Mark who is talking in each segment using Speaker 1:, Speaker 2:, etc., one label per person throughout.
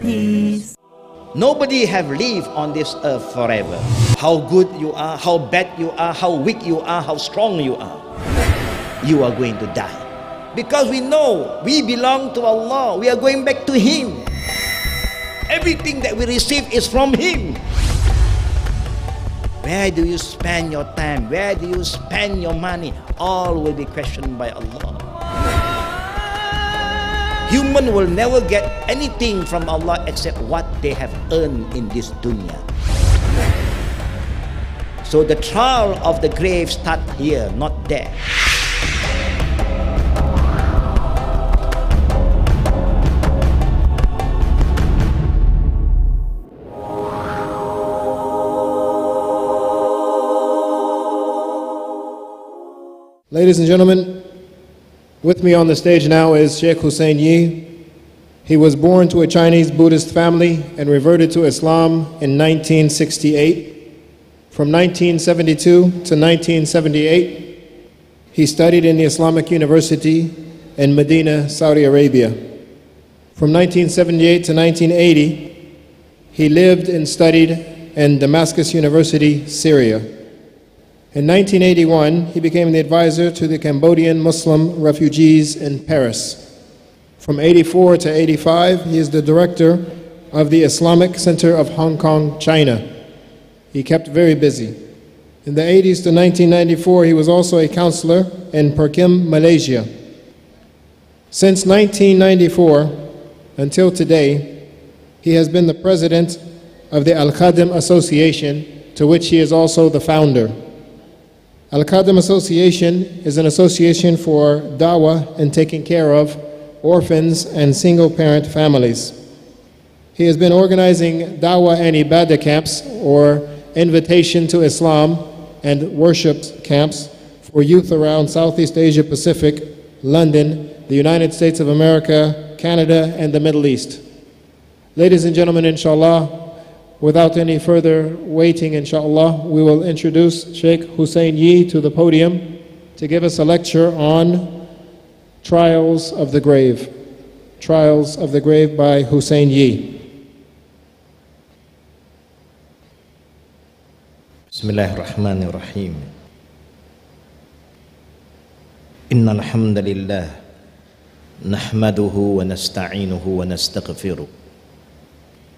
Speaker 1: peace.
Speaker 2: Nobody have lived on this earth forever. How good you are, how bad you are, how weak you are, how strong you are. You are going to die. Because we know we belong to Allah. We are going back to Him. Everything that we receive is from Him. Where do you spend your time? Where do you spend your money? All will be questioned by Allah. Human will never get anything from Allah except what they have earned in this dunya. So the trial of the grave start here, not there.
Speaker 3: Ladies and gentlemen, with me on the stage now is Sheikh Hussain Yee. He was born to a Chinese Buddhist family and reverted to Islam in 1968. From 1972 to 1978, he studied in the Islamic University in Medina, Saudi Arabia. From 1978 to 1980, he lived and studied in Damascus University, Syria. In 1981, he became the advisor to the Cambodian Muslim refugees in Paris. From 84 to 85, he is the director of the Islamic Center of Hong Kong, China. He kept very busy. In the 80s to 1994, he was also a counselor in Perkim, Malaysia. Since 1994 until today, he has been the president of the Al-Khadeem Association, to which he is also the founder. Al-Khadeem Association is an association for dawah and taking care of orphans and single parent families. He has been organizing dawah and ibadah camps or invitation to Islam and worship camps for youth around Southeast Asia Pacific, London, the United States of America, Canada, and the Middle East. Ladies and gentlemen, inshallah, Without any further waiting, inshallah, we will introduce Sheikh Hussain Yee to the podium to give us a lecture on Trials of the Grave. Trials of the Grave by Hussain Yee.
Speaker 2: بسم Rahmanir Rahim. Inna إن الحمد wa نحمده wa ونستغفره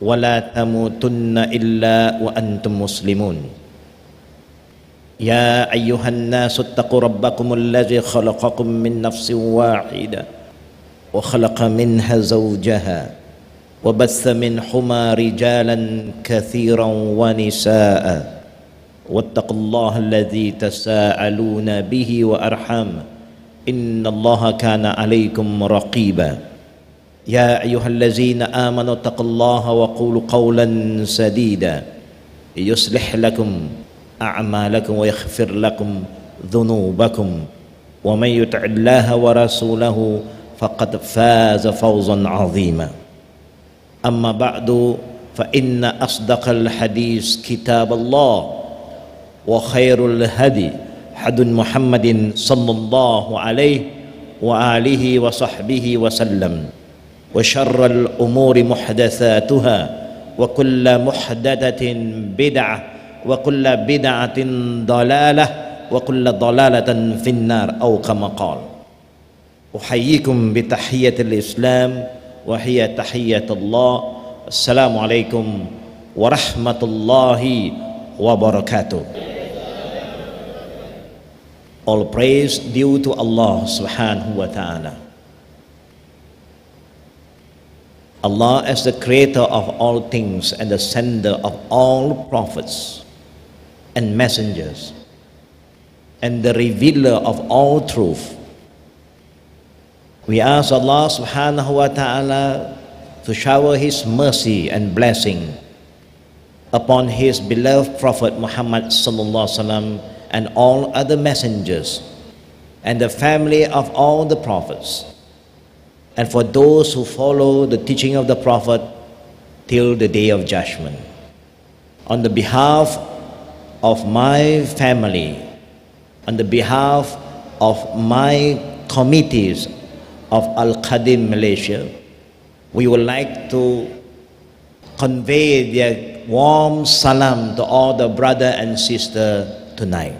Speaker 2: ولا تموتن إلا وأنتم مسلمون. يا أيها الناس اتقوا ربكم الذي خلقكم من نفس واحدة وخلق منها زوجها وبث منهما رجالا كثيرا ونساء واتقوا الله الذي تساءلون به وأرحم إن الله كان عليكم رقيباً. يا أيها الذين آمنوا اتقوا الله وقولوا قولا سديدا. يصلح لكم أعمالكم ويغفر لكم ذنوبكم. ومن يطع الله ورسوله فقد فاز فوزا عظيما. أما بعد فإن أصدق الحديث كتاب الله وخير الهدي حد محمد صلى الله عليه وآله وصحبه وسلم. وشر الأمور محدثاتها وكل محدثة بدعة وكل بدعة ضلالة وكل ضلالة في النار أو كما قال. أحييكم بتحية الإسلام وهي تحية الله. السلام عليكم ورحمة الله وبركاته. All praise due to Allah subhanahu wa ta'ala. Allah as the creator of all things and the sender of all prophets and messengers and the revealer of all truth. We ask Allah subhanahu wa ta'ala to shower His mercy and blessing upon His beloved Prophet Muhammad sallam, and all other messengers and the family of all the prophets, and for those who follow the teaching of the Prophet till the day of judgment. On the behalf of my family, on the behalf of my committees of Al Qadim Malaysia, we would like to convey their warm salam to all the brother and sister tonight.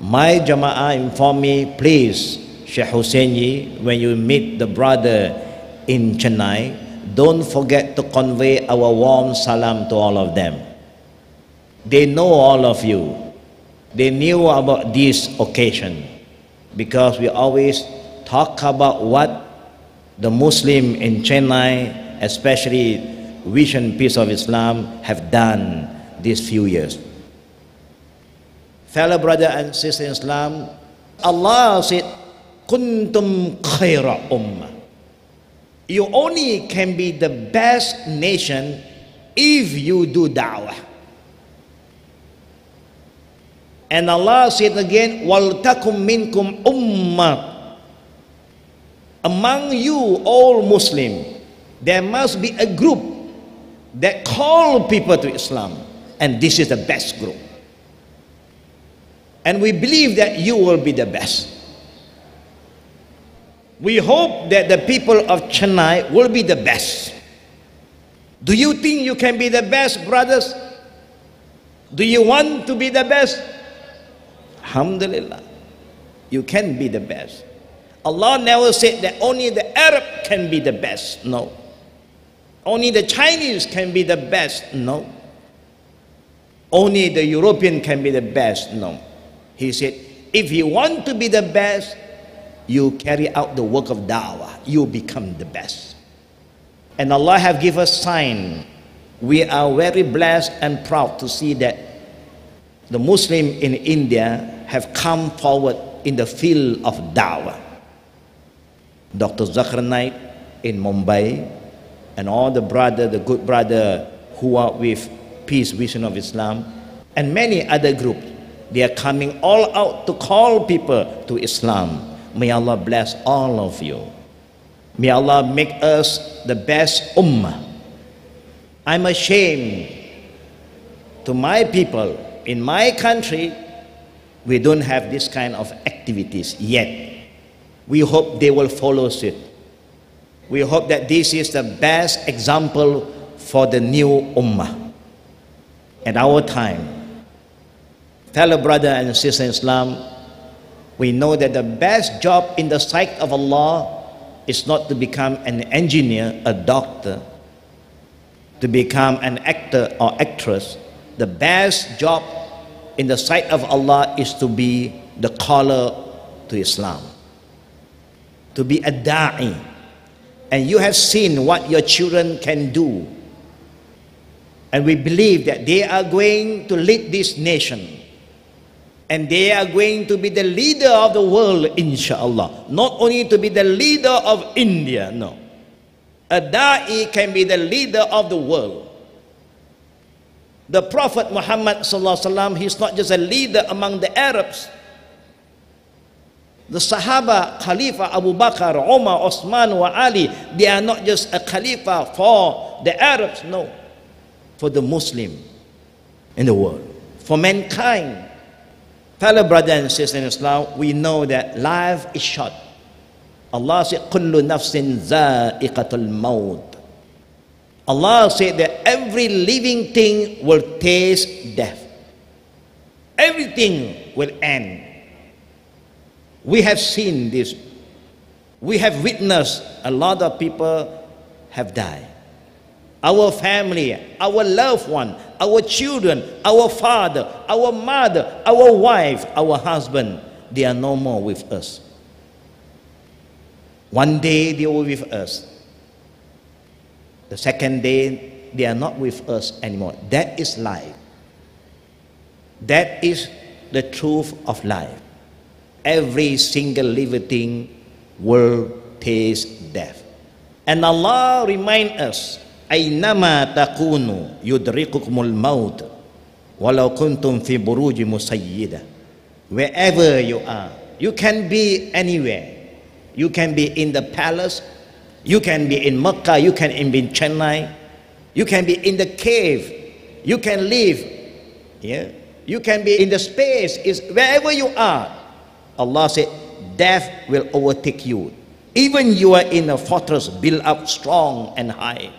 Speaker 2: My Jama'ah informed me, please, Sheikh Hussain Yee, when you meet the brother in Chennai, don't forget to convey our warm salam to all of them. They know all of you. They knew about this occasion because we always talk about what the Muslim in Chennai, especially Vision Peace of Islam, have done these few years. Fellow brother and sister in Islam, Allah said, Kuntum khaira ummah. You only can be the best nation if you do da'wah. And Allah said again, takum minkum ummah. Among you, all Muslim, there must be a group that call people to Islam. And this is the best group. And we believe that you will be the best. We hope that the people of Chennai will be the best. Do you think you can be the best, brothers? Do you want to be the best? Alhamdulillah. You can be the best. Allah never said that only the Arab can be the best. No. Only the Chinese can be the best. No. Only the European can be the best. No. He said, if you want to be the best, you carry out the work of da'wah. You become the best. And Allah have given us sign. We are very blessed and proud to see that the Muslim in India have come forward in the field of da'wah. Dr. Zakir Naik in Mumbai and all the brother, the good brother who are with Peace Vision of Islam and many other groups they are coming all out to call people to Islam. May Allah bless all of you. May Allah make us the best ummah. I'm ashamed to my people in my country, we don't have this kind of activities yet. We hope they will follow suit. We hope that this is the best example for the new ummah at our time Fellow brother and sister Islam, we know that the best job in the sight of Allah is not to become an engineer, a doctor, to become an actor or actress. The best job in the sight of Allah is to be the caller to Islam, to be a da'i. And you have seen what your children can do. And we believe that they are going to lead this nation and they are going to be the leader of the world, inshallah. Not only to be the leader of India, no. A da'i can be the leader of the world. The Prophet Muhammad sallallahu he's not just a leader among the Arabs. The Sahaba, Khalifa Abu Bakr, Umar, Osman, wa Ali, they are not just a Khalifa for the Arabs, no. For the Muslim in the world. For mankind. Fellow brothers and sisters in Islam, we know that life is short. Allah said, Kullu nafsin za'iqatul maut. Allah said that every living thing will taste death. Everything will end. We have seen this. We have witnessed a lot of people have died our family, our loved one, our children, our father, our mother, our wife, our husband, they are no more with us. One day they were with us. The second day they are not with us anymore. That is life. That is the truth of life. Every single living thing will taste death. And Allah remind us, أينما تكونوا يدرككم الموت ولو كنتم في بروج مسيدة. Wherever you are, you can be anywhere. You can be in the palace, you can be in Mecca, you can be in Chennai, you can be in the cave, you can live, yeah, you can be in the space, is wherever you are. Allah said, death will overtake you. Even you are in a fortress built up strong and high.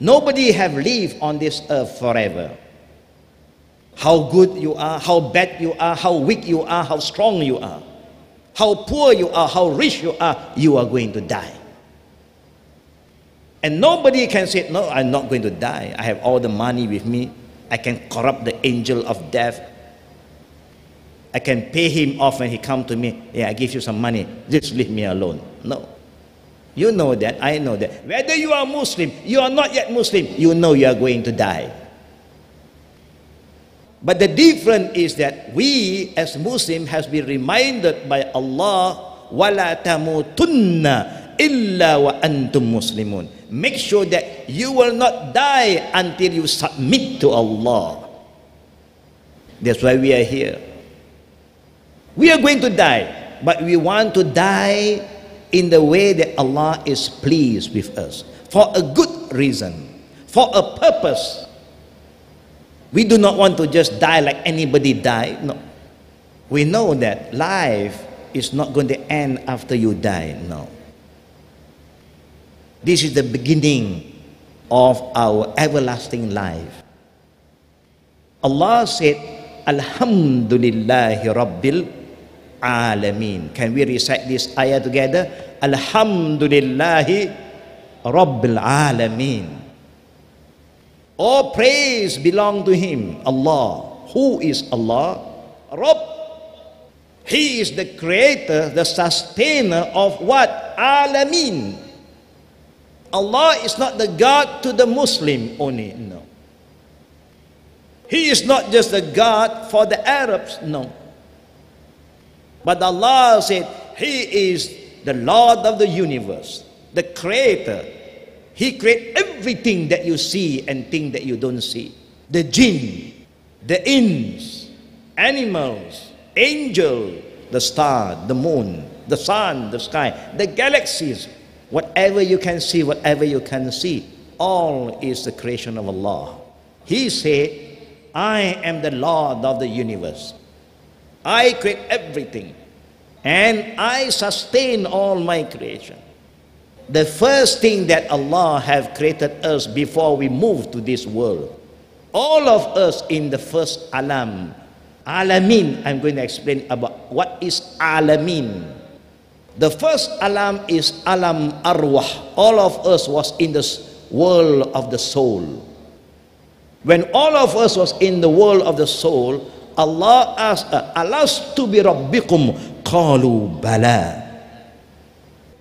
Speaker 2: Nobody have lived on this earth forever. How good you are, how bad you are, how weak you are, how strong you are, how poor you are, how rich you are, you are going to die. And nobody can say, No, I'm not going to die. I have all the money with me. I can corrupt the angel of death. I can pay him off when he come to me. Yeah, I give you some money. Just leave me alone. No. You know that. I know that. Whether you are Muslim, you are not yet Muslim, you know you are going to die. But the difference is that we as Muslims has been reminded by Allah, وَلَا تَمُوتُنَّ إِلَّا وَأَنْتُمْ مُسْلِمُونَ Make sure that you will not die until you submit to Allah. That's why we are here. We are going to die, but we want to die in the way that Allah is pleased with us for a good reason, for a purpose. We do not want to just die like anybody died. No. We know that life is not going to end after you die. No. This is the beginning of our everlasting life. Allah said, Alhamdulillahi Rabbil Alameen. Can we recite this ayah together? Alhamdulillahi Rabbil Alameen. All praise belong to Him, Allah. Who is Allah? Rabb. He is the creator, the sustainer of what? Alameen. Allah is not the God to the Muslim only, no. He is not just the God for the Arabs, no. But Allah said, He is the Lord of the universe, the creator, he created everything that you see and thing that you don't see. The jinn, the inns, animals, angel, the star, the moon, the sun, the sky, the galaxies, whatever you can see, whatever you can see, all is the creation of Allah. He said, I am the Lord of the universe. I create everything and I sustain all my creation the first thing that Allah have created us before we move to this world. All of us in the first alam. Alamin, I'm going to explain about what is alamin. The first alam is alam arwah. All of us was in the world of the soul. When all of us was in the world of the soul, Allah asked, uh, Alastu bi rabbikum? Qalu bala.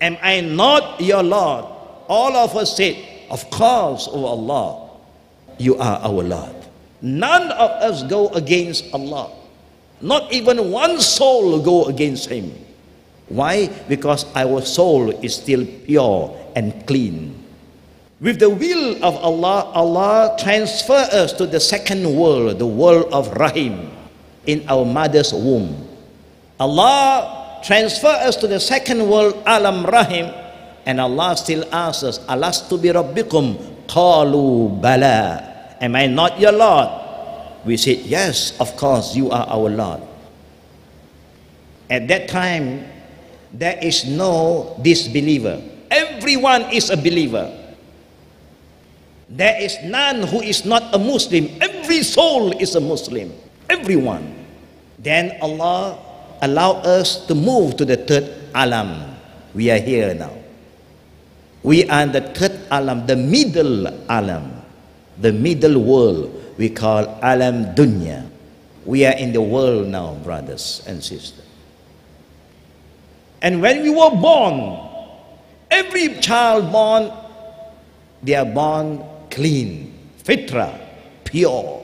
Speaker 2: Am I not your Lord? All of us said, Of course, O Allah, you are our Lord. None of us go against Allah. Not even one soul go against Him. Why? Because our soul is still pure and clean. With the will of Allah, Allah transfer us to the second world, the world of Rahim, in our mother's womb. Allah transfer us to the second world, Alam Rahim, and Allah still asks us, Alastu bi rabbikum? Qalu bala. Am I not your Lord? We said, Yes, of course, you are our Lord. At that time, there is no disbeliever. Everyone is a believer. There is none who is not a Muslim. Every soul is a Muslim. Everyone. Then Allah allow us to move to the third alam. We are here now. We are in the third alam, the middle alam, the middle world we call alam dunya. We are in the world now, brothers and sisters. And when we were born, every child born, they are born clean, fitra, pure.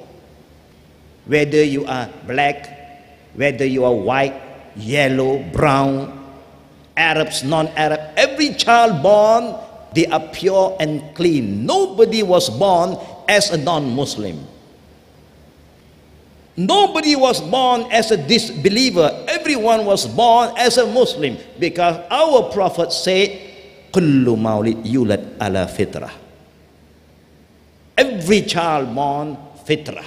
Speaker 2: Whether you are black, whether you are white, yellow, brown, Arabs, non Arab, every child born They are pure and clean. Nobody was born as a non Muslim. Nobody was born as a disbeliever. Everyone was born as a Muslim because our Prophet said, Kullu maulid yulad ala fitrah. Every child born fitrah,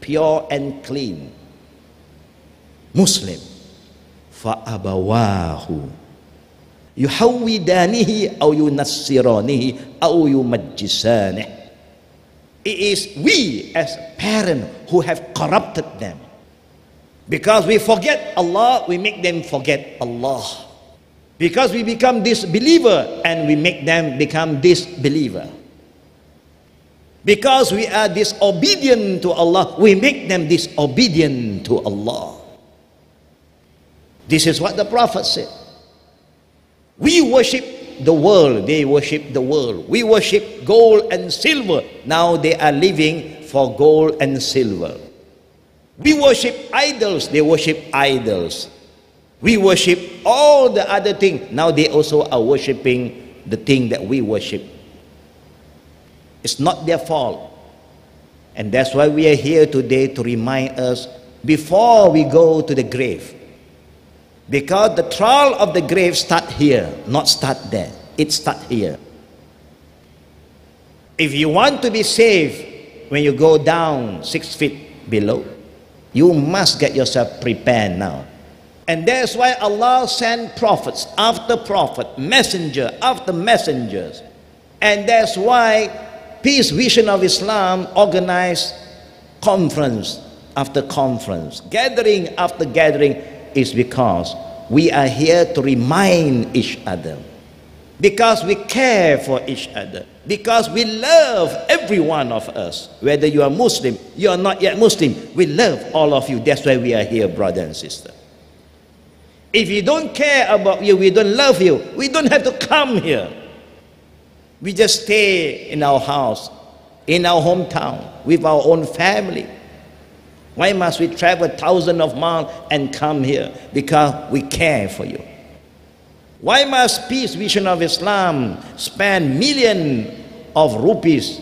Speaker 2: pure and clean. Muslim. فأبواه يحودانه أو ينصرانه أو يمجسانه It is we as parents who have corrupted them. Because we forget Allah, we make them forget Allah. Because we become disbeliever and we make them become disbeliever. Because we are disobedient to Allah, we make them disobedient to Allah. This is what the Prophet said. We worship the world, they worship the world. We worship gold and silver. Now they are living for gold and silver. We worship idols, they worship idols. We worship all the other things. Now they also are worshiping the thing that we worship. It's not their fault. And that's why we are here today to remind us before we go to the grave because the trial of the grave start here, not start there. It start here. If you want to be saved when you go down six feet below, you must get yourself prepared now. And that's why Allah sent prophets after prophet, messenger after messengers. And that's why Peace Vision of Islam organized conference after conference, gathering after gathering is because we are here to remind each other. Because we care for each other. Because we love every one of us. Whether you are Muslim, you are not yet Muslim, we love all of you. That's why we are here, brother and sister. If you don't care about you, we don't love you, we don't have to come here. We just stay in our house, in our hometown, with our own family. Why must we travel thousands of miles and come here? Because we care for you. Why must Peace Vision of Islam spend millions of rupees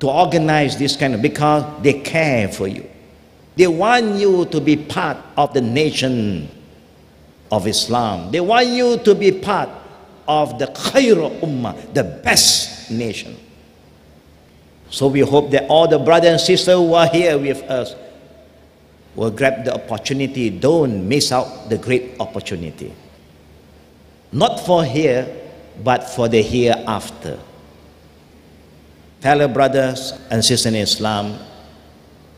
Speaker 2: to organize this kind of? Because they care for you. They want you to be part of the nation of Islam. They want you to be part of the Khair Ummah, the best nation. So we hope that all the brothers and sisters who are here with us will grab the opportunity. Don't miss out the great opportunity. Not for here, but for the hereafter. Fellow brothers and sisters in Islam,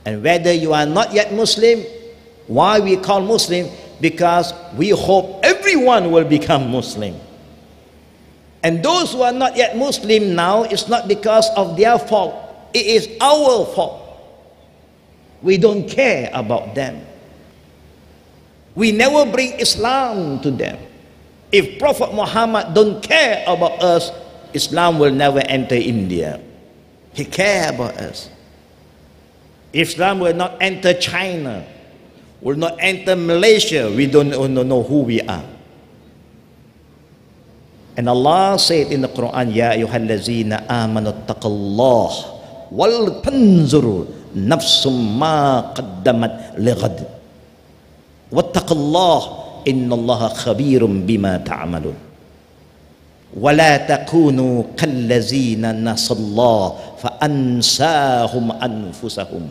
Speaker 2: and whether you are not yet Muslim, why we call Muslim? Because we hope everyone will become Muslim. And those who are not yet Muslim now, it's not because of their fault. It is our fault. We don't care about them. We never bring Islam to them. If Prophet Muhammad don't care about us, Islam will never enter India. He care about us. Islam will not enter China, will not enter Malaysia. We don't know who we are. And Allah said in the Quran, Ya ayyuhallazina amanu taqallah wal tanzur nafsum ma qaddamat lighad wattaqallah innallaha khabirum bima ta'malun ولا تكونوا كالذين نسوا الله فأنساهم أنفسهم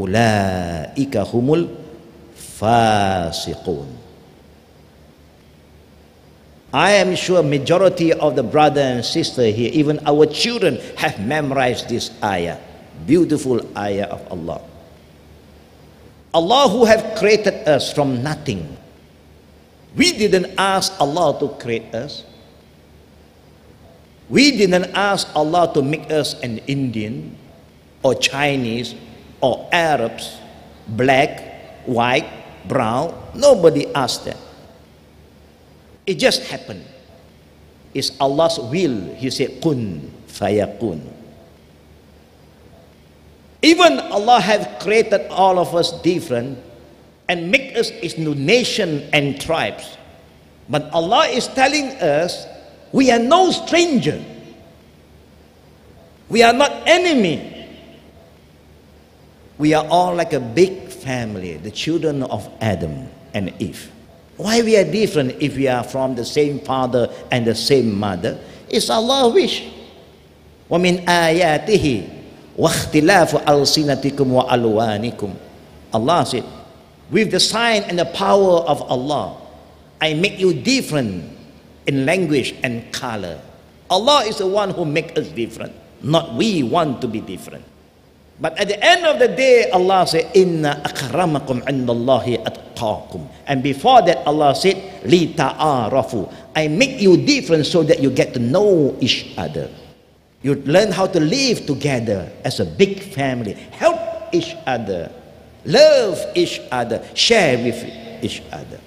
Speaker 2: أولئك هم الفاسقون I am sure majority of the brother and sister here, even our children, have memorized this ayah. Beautiful ayah of Allah. Allah who have created us from nothing. We didn't ask Allah to create us. We didn't ask Allah to make us an Indian or Chinese or Arabs, black, white, brown. Nobody asked that. It just happened. It's Allah's will. He said, Kun fayakun. Even Allah have created all of us different and make us into nation and tribes. But Allah is telling us We are no stranger. We are not enemy. We are all like a big family, the children of Adam and Eve. Why we are different if we are from the same father and the same mother? It's Allah wish. وَمِنْ آيَاتِهِ وَاخْتِلَافُ أَلْسِنَتِكُمْ وَأَلْوَانِكُمْ Allah said, with the sign and the power of Allah, I make you different in language and color. Allah is the one who makes us different, not we want to be different. But at the end of the day, Allah said, Inna akramakum indallahi atqakum. And before that, Allah said, Li ta'arafu. I make you different so that you get to know each other. You learn how to live together as a big family. Help each other. Love each other. Share with each other.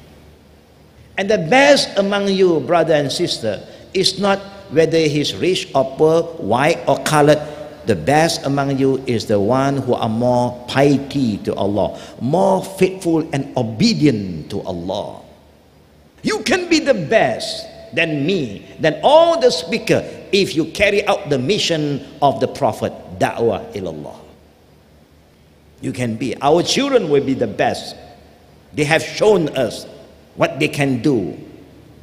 Speaker 2: And the best among you, brother and sister, is not whether he's rich or poor, white or colored the best among you is the one who are more piety to Allah, more faithful and obedient to Allah. You can be the best than me, than all the speaker, if you carry out the mission of the Prophet, da'wah ilallah. You can be. Our children will be the best. They have shown us what they can do.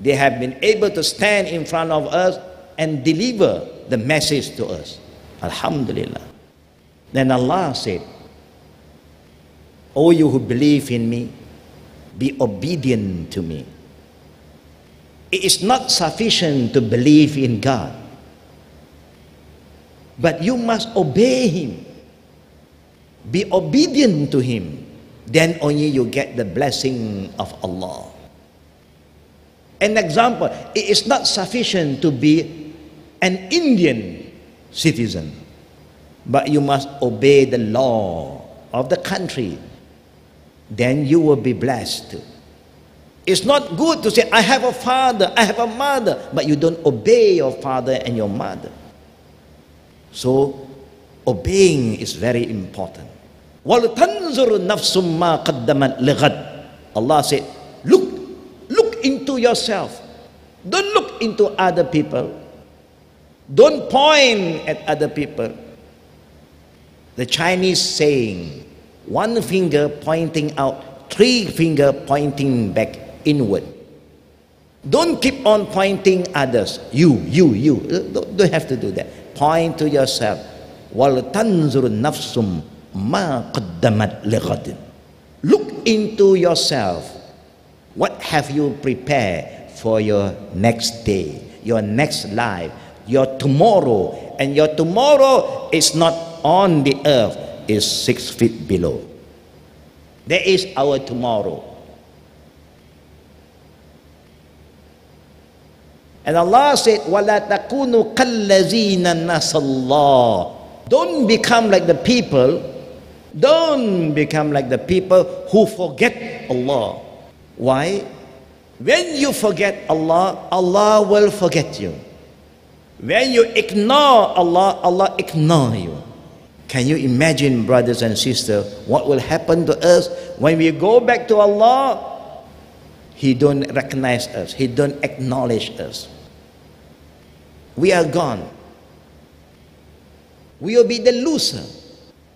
Speaker 2: They have been able to stand in front of us and deliver the message to us. Alhamdulillah. Then Allah said, O you who believe in me, be obedient to me. It is not sufficient to believe in God, but you must obey Him. Be obedient to Him. Then only you get the blessing of Allah. An example, it is not sufficient to be an Indian citizen. But you must obey the law of the country. Then you will be blessed. It's not good to say, I have a father, I have a mother, but you don't obey your father and your mother. So, obeying is very important. Allah said, look, look into yourself. Don't look into other people. Don't point at other people. The Chinese saying, one finger pointing out, three finger pointing back inward. Don't keep on pointing others. You, you, you. Don't, don't have to do that. Point to yourself. وَلْتَنْزُرُ نَفْسٌ مَا قَدَّمَتْ لِغَدٍ Look into yourself. What have you prepared for your next day, your next life, your tomorrow. And your tomorrow is not on the earth, is six feet below. There is our tomorrow. And Allah said, وَلَا تَكُونُوا كَالَّذِينَ نَسَى Don't become like the people, don't become like the people who forget Allah. Why? When you forget Allah, Allah will forget you. When you ignore Allah, Allah ignore you. Can you imagine, brothers and sisters, what will happen to us when we go back to Allah? He don't recognize us. He don't acknowledge us. We are gone. We will be the loser.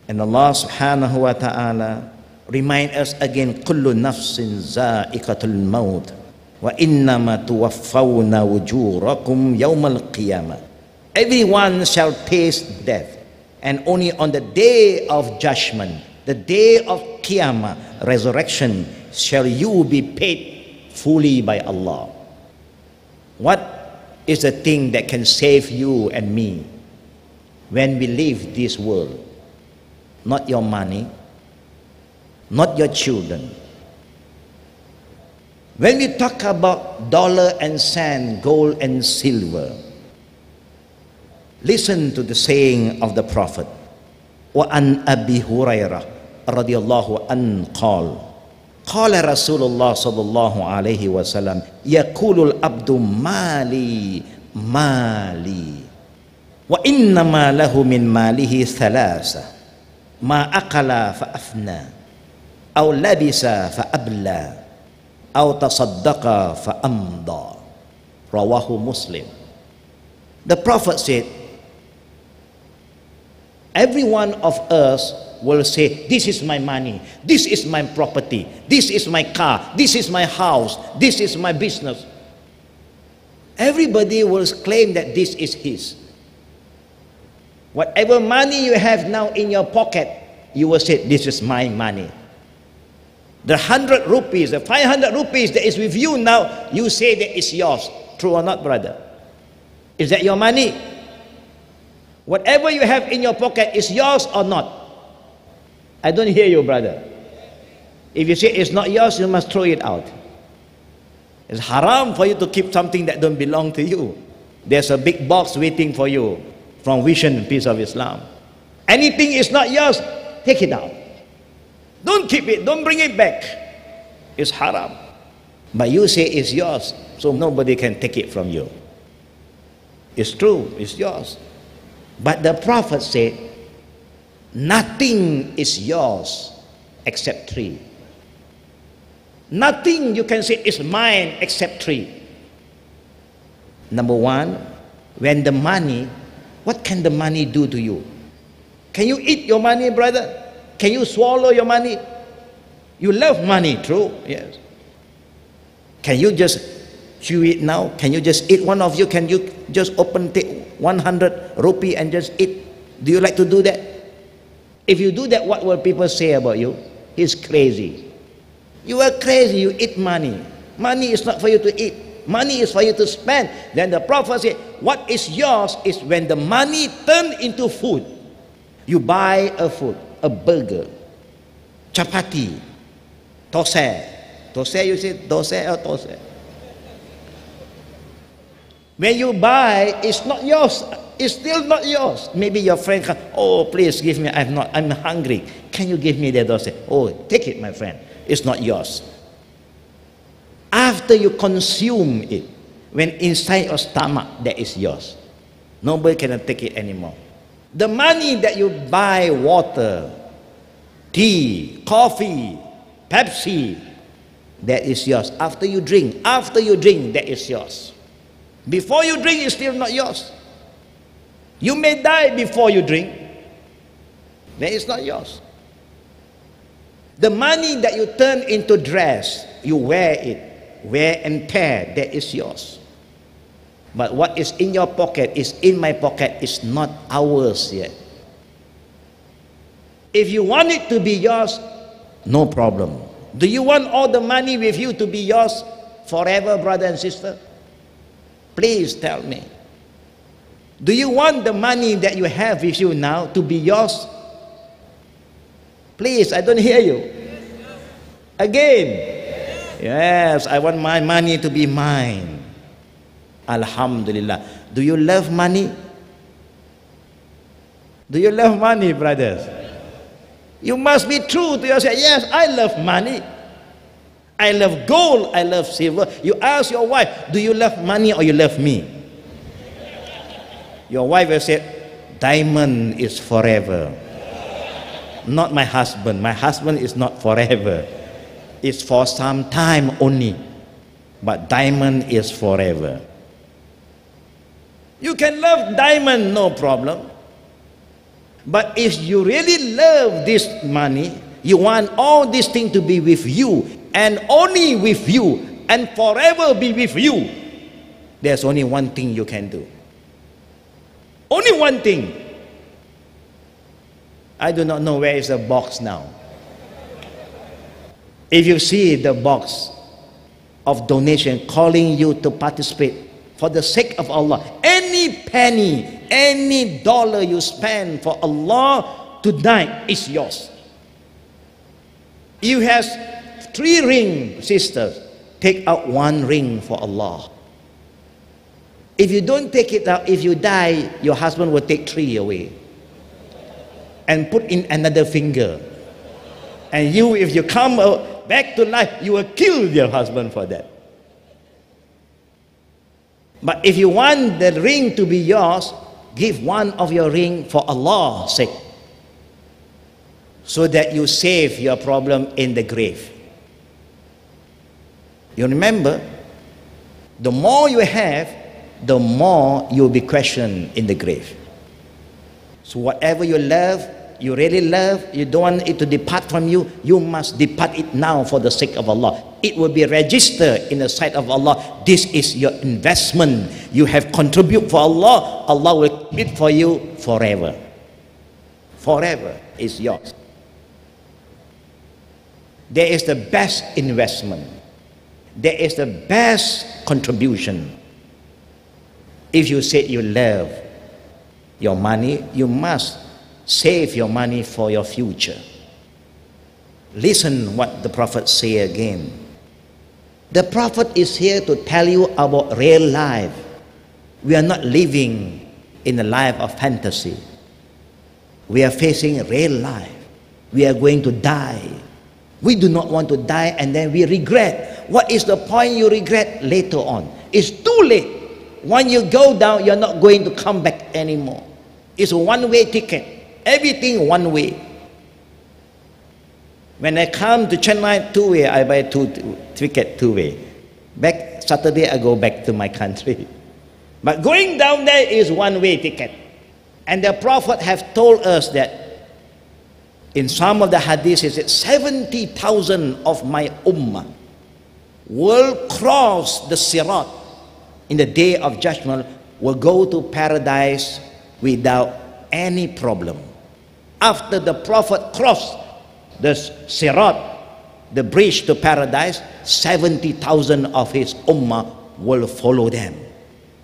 Speaker 2: And Allah subhanahu wa ta'ala remind us again, كل نفس زائقة الموت Wa inna innama tuwaffawna wujurakum yawmal qiyamah. Everyone shall taste death. And only on the day of judgment, the day of Qiyamah, resurrection, shall you be paid fully by Allah. What is the thing that can save you and me when we leave this world? Not your money, not your children, when we talk about dollar and cent, gold and silver, listen to the saying of the Prophet. وعن أبي هريرة رضي الله عنه قال قال رسول الله صلى الله عليه وسلم يقول العبد مالي مالي وإنما له من ماله ثلاثة ما أقل فأفنى أو لبس فأبلى au tasaddaqa fa amda rawahu muslim the prophet said every one of us will say this is my money this is my property this is my car this is my house this is my business. Everybody will claim that this is his. Whatever money you have now in your pocket you will say this is my money. The hundred rupees, the 500 rupees that is with you now, you say that it's yours. True or not, brother? Is that your money? Whatever you have in your pocket is yours or not? I don't hear you, brother. If you say it's not yours, you must throw it out. It's haram for you to keep something that don't belong to you. There's a big box waiting for you from Vision Peace of Islam. Anything is not yours, take it out. Don't keep it, don't bring it back. It's haram. But you say it's yours, so nobody can take it from you. It's true, it's yours. But the Prophet said, Nothing is yours except three. Nothing you can say is mine except three. Number one, when the money, what can the money do to you? Can you eat your money, brother? Can you swallow your money? You love money, true? Yes. Can you just chew it now? Can you just eat one of you? Can you just open take 100 rupee and just eat? Do you like to do that? If you do that, what will people say about you? He's crazy. You are crazy, you eat money. Money is not for you to eat. Money is for you to spend. Then the prophet said, What is yours is when the money turn into food. You buy a food a burger, chapati, tose. Tose, you say tose or tose? When you buy, it's not yours. It's still not yours. Maybe your friend can, oh, please give me, I'm not, I'm hungry. Can you give me the dose? Oh, take it, my friend. It's not yours. After you consume it, when inside your stomach, that is yours. Nobody can take it anymore. The money that you buy water, tea, coffee, Pepsi, that is yours. After you drink, after you drink, that is yours. Before you drink, it's still not yours. You may die before you drink. That is not yours. The money that you turn into dress, you wear it, wear and tear, that is yours. But what is in your pocket is in my pocket is not ours yet. If you want it to be yours, no problem. Do you want all the money with you to be yours forever, brother and sister? Please tell me. Do you want the money that you have with you now to be yours? Please, I don't hear you. Again. Yes, I want my money to be mine. Alhamdulillah. Do you love money? Do you love money, brothers? You must be true to yourself. Yes, I love money. I love gold. I love silver. You ask your wife, Do you love money or you love me? Your wife will say, Diamond is forever. Not my husband. My husband is not forever. It's for some time only. But diamond is forever. You can love diamond, no problem. But if you really love this money, you want all these things to be with you and only with you and forever be with you, there's only one thing you can do. Only one thing. I do not know where is the box now. If you see the box of donation calling you to participate, for the sake of Allah. Any penny, any dollar you spend for Allah tonight is yours. You have three rings, sisters. Take out one ring for Allah. If you don't take it out, if you die, your husband will take three away and put in another finger. And you, if you come uh, back to life, you will kill your husband for that. But if you want the ring to be yours, give one of your ring for Allah's sake. So that you save your problem in the grave. You remember, the more you have, the more you'll be questioned in the grave. So, whatever you love, you really love, you don't want it to depart from you, you must depart it now for the sake of Allah. It will be registered in the sight of Allah. This is your investment. You have contributed for Allah, Allah will keep it for you forever. Forever is yours. There is the best investment. There is the best contribution. If you say you love your money, you must save your money for your future. Listen what the prophet say again. The prophet is here to tell you about real life. We are not living in a life of fantasy. We are facing real life. We are going to die. We do not want to die and then we regret. What is the point you regret later on? It's too late. When you go down, you're not going to come back anymore. It's a one way ticket. Everything one way. When I come to Chennai two way, I buy two, ticket two way. Back Saturday, I go back to my country. But going down there is one way ticket. And the Prophet have told us that in some of the hadiths, it said 70,000 of my ummah will cross the sirat in the day of judgment, will go to paradise without any problem. After the Prophet crossed the sirat, the bridge to paradise, 70,000 of his ummah will follow them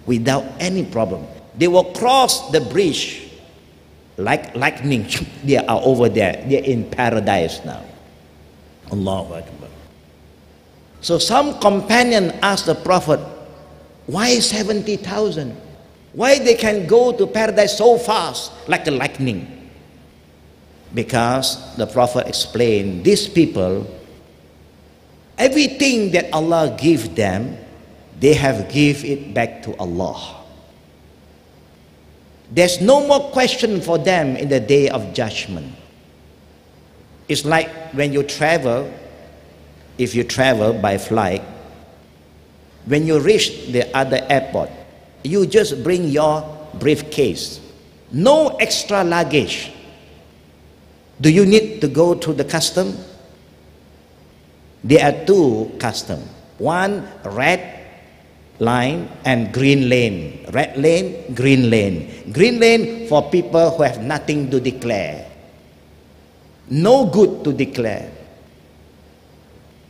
Speaker 2: without any problem. They will cross the bridge like lightning. They are over there. They're in paradise now. Allahu Akbar. So some companion asked the Prophet, why 70,000? Why they can go to paradise so fast like a lightning? Because the Prophet explained, these people, everything that Allah give them, they have give it back to Allah. There's no more question for them in the day of judgment. It's like when you travel, if you travel by flight, when you reach the other airport, you just bring your briefcase. No extra luggage. Do you need to go to the custom? There are two custom. One red line and green lane. Red lane, green lane. Green lane for people who have nothing to declare. No good to declare.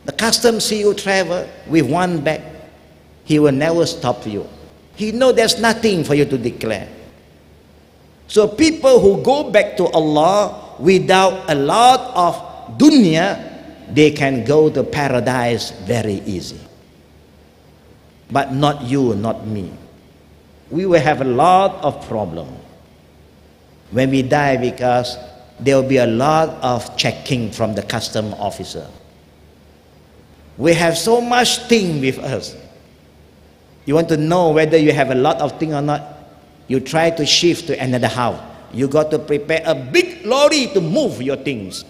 Speaker 2: The custom see you travel with one bag. He will never stop you. He know there's nothing for you to declare. So people who go back to Allah without a lot of dunya, they can go to paradise very easy but not you, not me. We will have a lot of problem when we die because there will be a lot of checking from the custom officer. We have so much thing with us. You want to know whether you have a lot of thing or not? You try to shift to another house. You got to prepare a big lorry to move your things.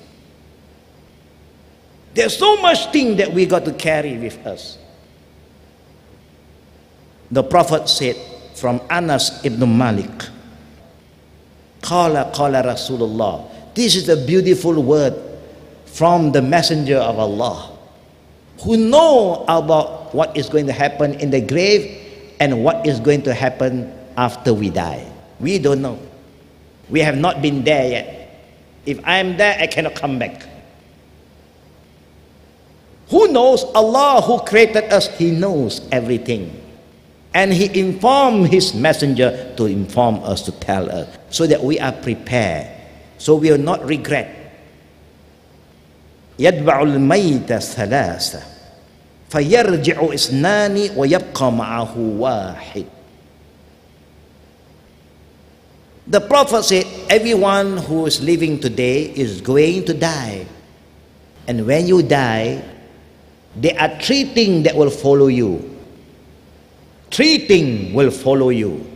Speaker 2: There's so much thing that we got to carry with us. The Prophet said from Anas ibn Malik, Qala qala Rasulullah. This is a beautiful word from the messenger of Allah who know about what is going to happen in the grave and what is going to happen after we die. We don't know. We have not been there yet. If I am there, I cannot come back. Who knows? Allah who created us, He knows everything. And he informed his messenger to inform us, to tell us, so that we are prepared, so we will not regret. يتبع الميت ثلاثة فيرجع اثنان ويبقى معه واحد The Prophet said, everyone who is living today is going to die. And when you die, there are three things that will follow you. Three things will follow you.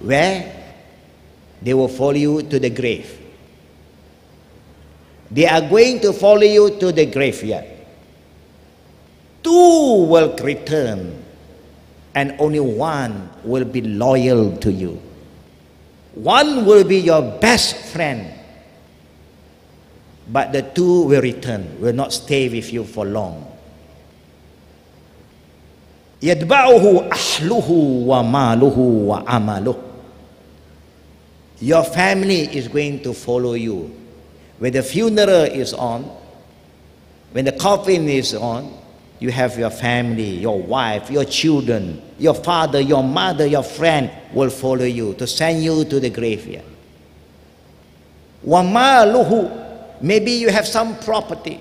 Speaker 2: Where? They will follow you to the grave. They are going to follow you to the graveyard. Two will return and only one will be loyal to you. One will be your best friend, but the two will return, will not stay with you for long. يتبعه أهله وماله وعمله Your family is going to follow you. When the funeral is on, when the coffin is on, you have your family, your wife, your children, your father, your mother, your friend will follow you to send you to the graveyard. Wamaluhu, maybe you have some property,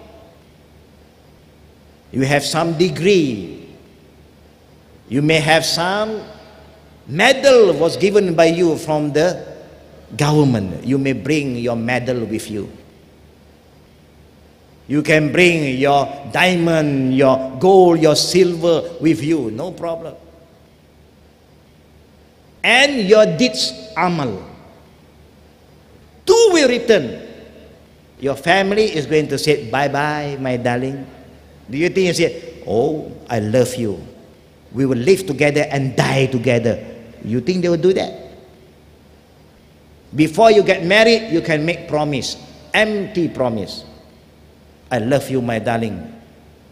Speaker 2: you have some degree, you may have some medal was given by you from the government. You may bring your medal with you. You can bring your diamond, your gold, your silver with you, no problem. And your deeds, amal. Two will return. Your family is going to say, Bye bye, my darling. Do you think you say, Oh, I love you. We will live together and die together. You think they will do that? Before you get married, you can make promise, empty promise. I love you, my darling.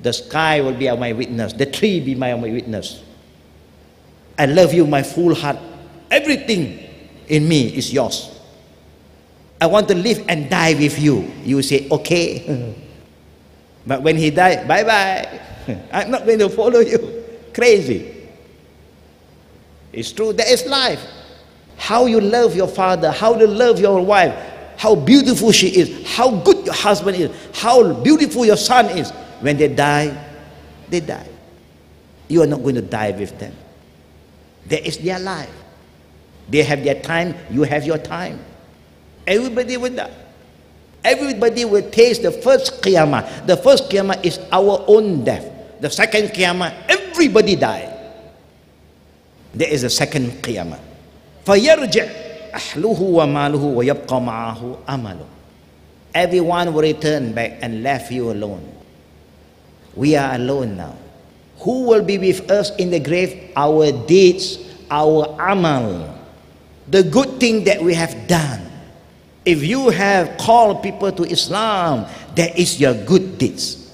Speaker 2: The sky will be my witness. The tree be my, my witness. I love you, my full heart. Everything in me is yours. I want to live and die with you. You say, okay. but when he died, bye bye. I'm not going to follow you. Crazy. It's true. That is life. How you love your father, how you love your wife, how beautiful she is, how good your husband is, how beautiful your son is. When they die, they die. You are not going to die with them. That is their life. They have their time, you have your time. Everybody will die. Everybody will taste the first qiyamah. The first qiyamah is our own death. The second qiyamah, everybody die. There is a second qiyamah. فَيَرْجِعْ ahluhu wa maluhu wa yabqa ma'ahu amalu. Everyone will return back and left you alone. We are alone now. Who will be with us in the grave? Our deeds, our amal. The good thing that we have done. If you have called people to Islam, that is your good deeds.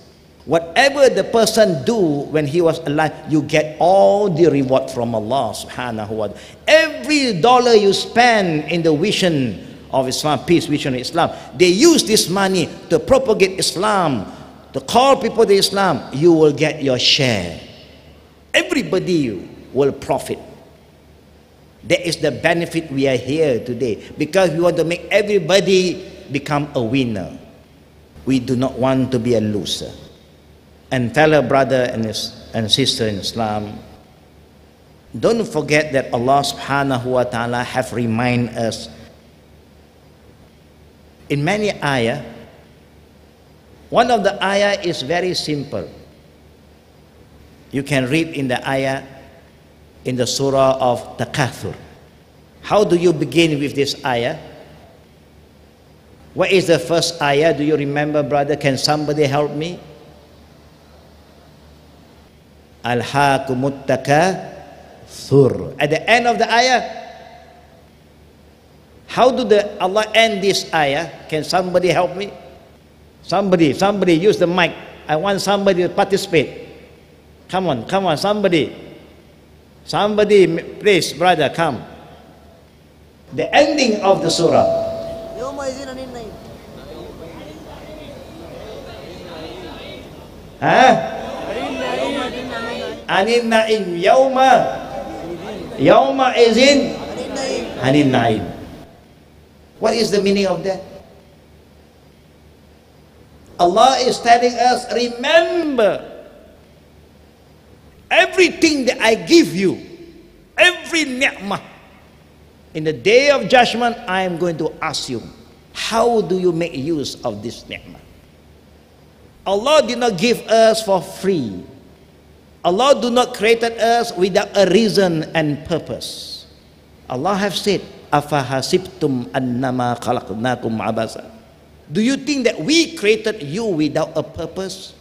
Speaker 2: Whatever the person do when he was alive, you get all the reward from Allah subhanahu wa ta'ala. Every dollar you spend in the vision of Islam, peace vision of Islam, they use this money to propagate Islam, to call people to Islam, you will get your share. Everybody will profit. That is the benefit we are here today because we want to make everybody become a winner. We do not want to be a loser and fellow brother and, his, and sister in Islam, don't forget that Allah subhanahu wa ta'ala have remind us in many ayah. One of the ayah is very simple. You can read in the ayah in the surah of Takathur. How do you begin with this ayah? What is the first ayah? Do you remember, brother? Can somebody help me? Alhaakumut takathur. At the end of the ayah, how do the Allah end this ayah? Can somebody help me? Somebody, somebody use the mic. I want somebody to participate. Come on, come on, somebody. Somebody, please, brother, come. The ending of the surah. Huh? Anin naim. Yauma yauma izin. Anin naim. What is the meaning of that? Allah is telling us remember everything that I give you every ni'mah. In the day of judgment I am going to ask you how do you make use of this ni'mah? Allah did not give us for free Allah do not created us without a reason and purpose. Allah have said, "Afahasibtum annama khalaqnakum abasa." Do you think that we created you without a purpose?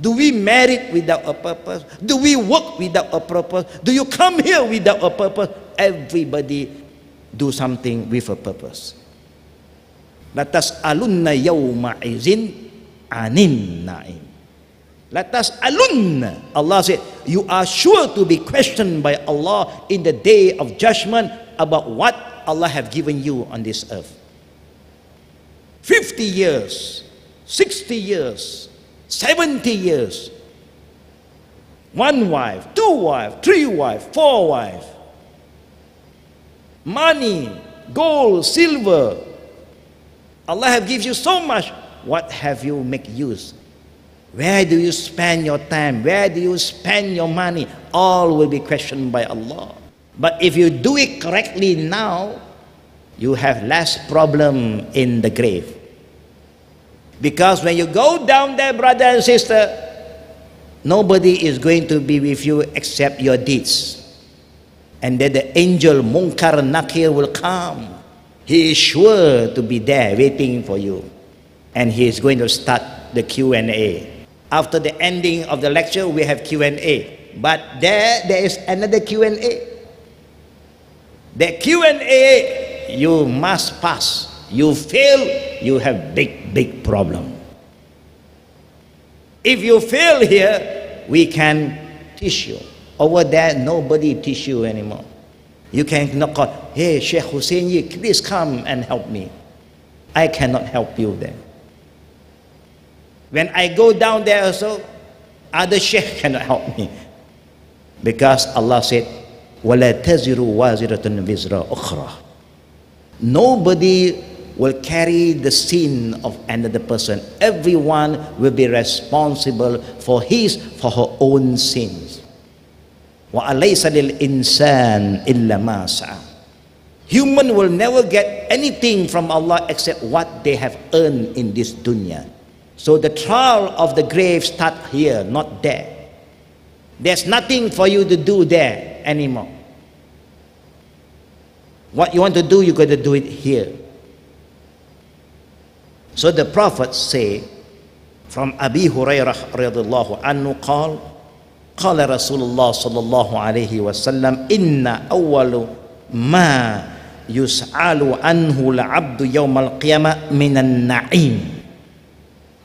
Speaker 2: Do we marry without a purpose? Do we work without a purpose? Do you come here without a purpose? Everybody do something with a purpose. Latas alunna yawma izin anin. Latas alunna. Allah said, you are sure to be questioned by Allah in the day of judgment about what Allah have given you on this earth. 50 years, 60 years, 70 years. One wife, two wife, three wife, four wife. Money, gold, silver. Allah have given you so much. What have you make use? Where do you spend your time? Where do you spend your money? All will be questioned by Allah. But if you do it correctly now, you have less problem in the grave. Because when you go down there, brother and sister, nobody is going to be with you except your deeds. And then the angel Munkar Nakir will come. He is sure to be there waiting for you. And he is going to start the Q&A. After the ending of the lecture, we have Q&A. But there, there is another Q&A. The Q&A, you must pass. You fail, you have big, big problem. If you fail here, we can teach you. Over there, nobody teach you anymore. You can not call, hey, Sheikh Hussain, please come and help me. I cannot help you then. When I go down there also, other sheikh cannot help me. Because Allah said, وَلَا تَزِرُ وَازِرَةٌ وِزْرَ أُخْرَى Nobody will carry the sin of another person. Everyone will be responsible for his, for her own sins. وَأَلَيْسَ لِلْإِنسَانِ إِلَّا مَا سَعَى Human will never get anything from Allah except what they have earned in this dunya. So the trial of the grave start here, not there. There's nothing for you to do there anymore. What you want to do, you got to do it here. So the Prophet say from Abi Hurairah radiallahu anhu قال قال رسول الله صلى الله عليه وسلم إن أول ما يسأل عنه العبد يوم القيامة من النعيم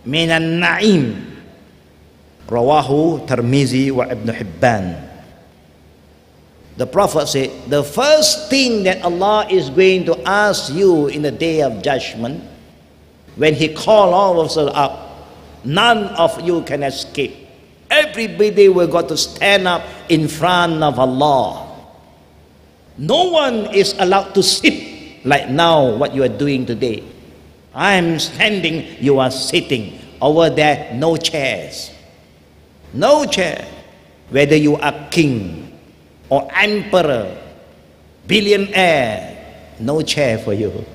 Speaker 2: minan na'im. Rawahu Tirmizi wa Ibn Hibban. The prophet said the first thing that Allah is going to ask you in the day of judgment when he call all of us up none of you can escape. Everybody will got to stand up in front of Allah. No one is allowed to sit like now what you are doing today. I am standing, you are sitting. Over there, no chairs. No chair. Whether you are king or emperor, billionaire, no chair for you.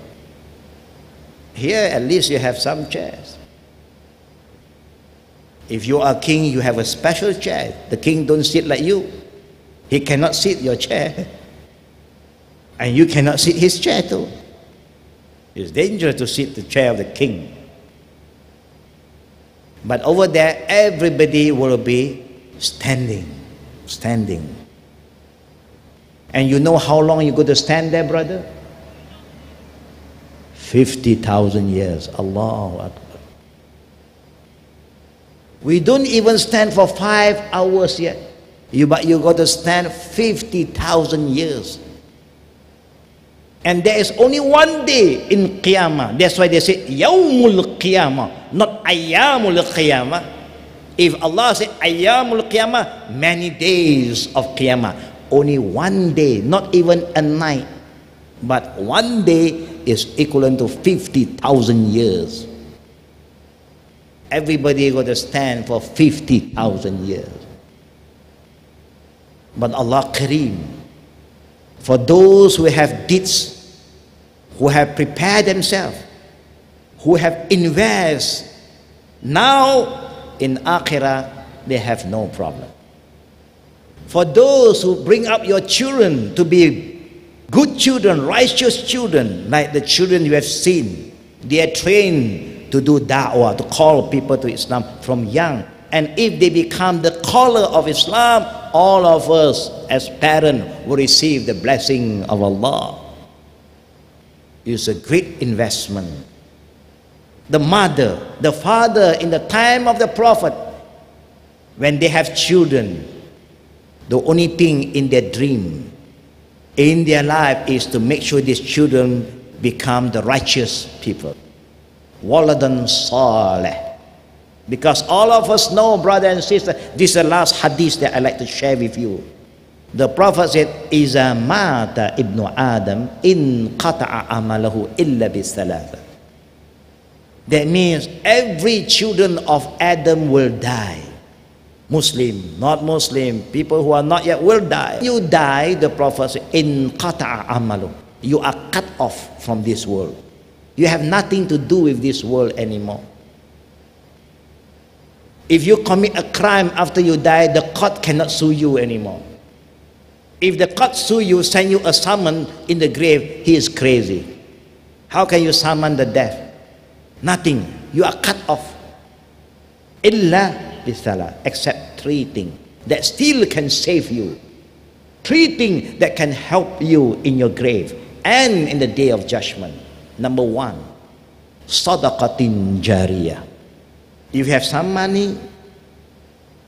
Speaker 2: Here, at least you have some chairs. If you are king, you have a special chair. The king don't sit like you. He cannot sit your chair. And you cannot sit his chair too. It's dangerous to sit the chair of the king. But over there, everybody will be standing, standing. And you know how long you going to stand there, brother? 50,000 years. Allahu Akbar. We don't even stand for five hours yet. You, but you got to stand 50,000 years. And there is only one day in Qiyamah. That's why they say Yawmul Qiyamah, not Ayyamul Qiyamah. If Allah said Ayyamul Qiyamah, many days of Qiyamah. Only one day, not even a night. But one day is equivalent to 50,000 years. Everybody got to stand for 50,000 years. But Allah Kareem, for those who have deeds, who have prepared themselves, who have invested, now in Akhirah, they have no problem. For those who bring up your children to be Good children, righteous children, like the children you have seen, they are trained to do da'wah, to call people to Islam from young. And if they become the caller of Islam, all of us as parents will receive the blessing of Allah. It's a great investment. The mother, the father in the time of the Prophet, when they have children, the only thing in their dream, in their life, is to make sure these children become the righteous people. Waladan saleh. Because all of us know, brother and sister, this is the last hadith that I like to share with you. The Prophet said, "Iza mata ibnu Adam in qata'a amalahu illa bisalatha." That means every children of Adam will die. Muslim, not Muslim, people who are not yet will die. You die, the Prophet said, in qata'a amalu. You are cut off from this world. You have nothing to do with this world anymore. If you commit a crime after you die, the court cannot sue you anymore. If the court sue you, send you a summon in the grave, he is crazy. How can you summon the death? Nothing. You are cut off. Illa bisala, except three things that still can save you. Three things that can help you in your grave and in the day of judgment. Number one, sadaqatin jariyah. If you have some money,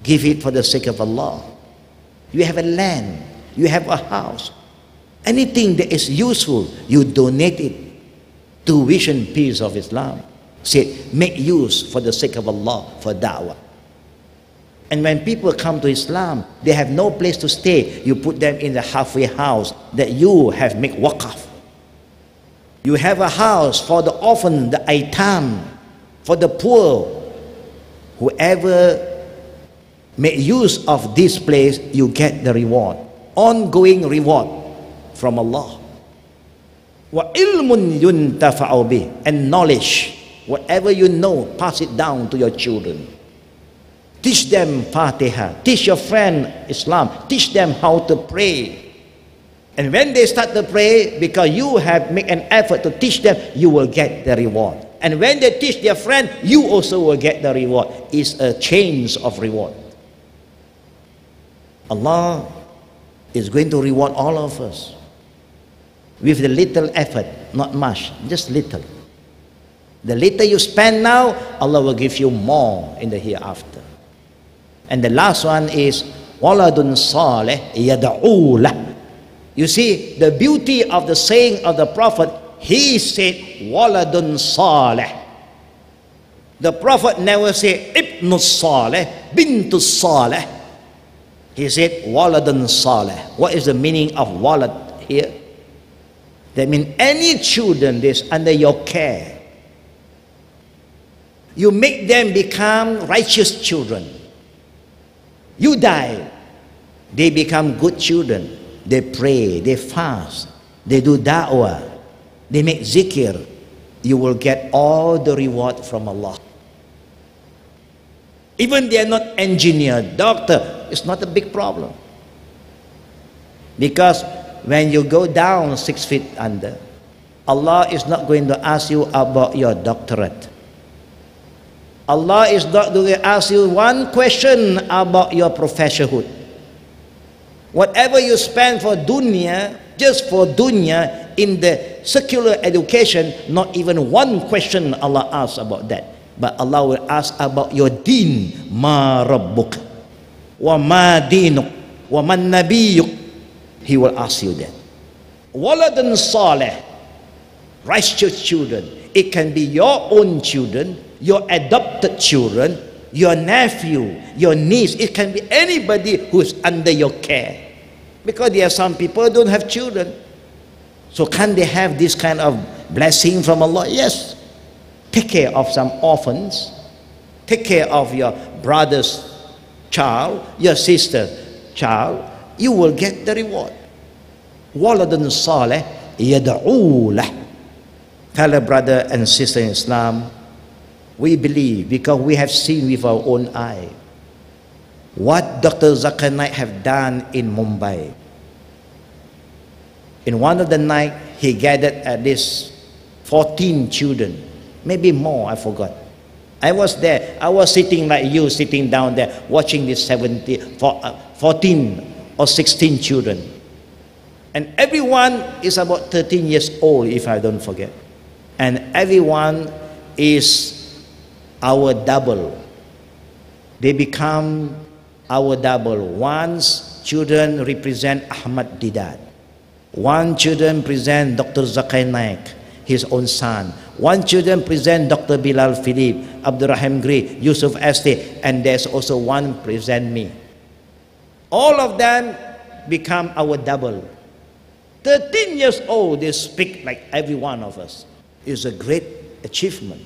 Speaker 2: give it for the sake of Allah. You have a land, you have a house. Anything that is useful, you donate it to Vision Peace of Islam. Say, make use for the sake of Allah for da'wah. And when people come to Islam, they have no place to stay. You put them in the halfway house that you have made waqaf. You have a house for the orphan, the aitam, for the poor, whoever make use of this place, you get the reward. Ongoing reward from Allah. Wa ilmun yuntafa'u bih and knowledge. Whatever you know, pass it down to your children. Teach them Fatiha. Teach your friend Islam. Teach them how to pray. And when they start to pray, because you have made an effort to teach them, you will get the reward. And when they teach their friend, you also will get the reward. It's a change of reward. Allah is going to reward all of us with the little effort, not much, just little. The little you spend now, Allah will give you more in the hereafter. And the last one is waladun saleh yad'u You see, the beauty of the saying of the Prophet he said, Waladun Saleh. The Prophet never said, Ibn Saleh, Bintu Saleh. He said, Waladun Saleh. What is the meaning of walad here? That means any children that's under your care. You make them become righteous children. You die, they become good children. They pray, they fast, they do da'wah, they make zikr, you will get all the reward from Allah. Even they are not engineer, doctor, it's not a big problem. Because when you go down six feet under, Allah is not going to ask you about your doctorate. Allah is not going to ask you one question about your professorhood. Whatever you spend for dunya, just for dunya, in the secular education, not even one question Allah asks about that. But Allah will ask about your deen. Ma rabbuk. Wa ma dinuk. Wa man nabiyuk. He will ask you that. Waladun saleh. Righteous children. It can be your own children, your adopted children, your nephew, your niece. It can be anybody who is under your care. Because there are some people don't have children. So can they have this kind of blessing from Allah? Yes. Take care of some orphans. Take care of your brother's child, your sister's child. You will get the reward. Waladun saleh yad'ulah. Fellow brother and sister in Islam, we believe because we have seen with our own eye what Dr. Zakir Naik have done in Mumbai in one of the night, he gathered at least 14 children, maybe more, I forgot. I was there. I was sitting like you, sitting down there, watching these 70, uh, 14 or 16 children. And everyone is about 13 years old, if I don't forget. And everyone is our double. They become our double. One's children represent Ahmad Deedat. One children present Dr. Zakir Naik, his own son. One children present Dr. Bilal Philip, Abdurraheem Green, Yusuf Este, and there's also one present me. All of them become our double. 13 years old, they speak like every one of us. It's a great achievement.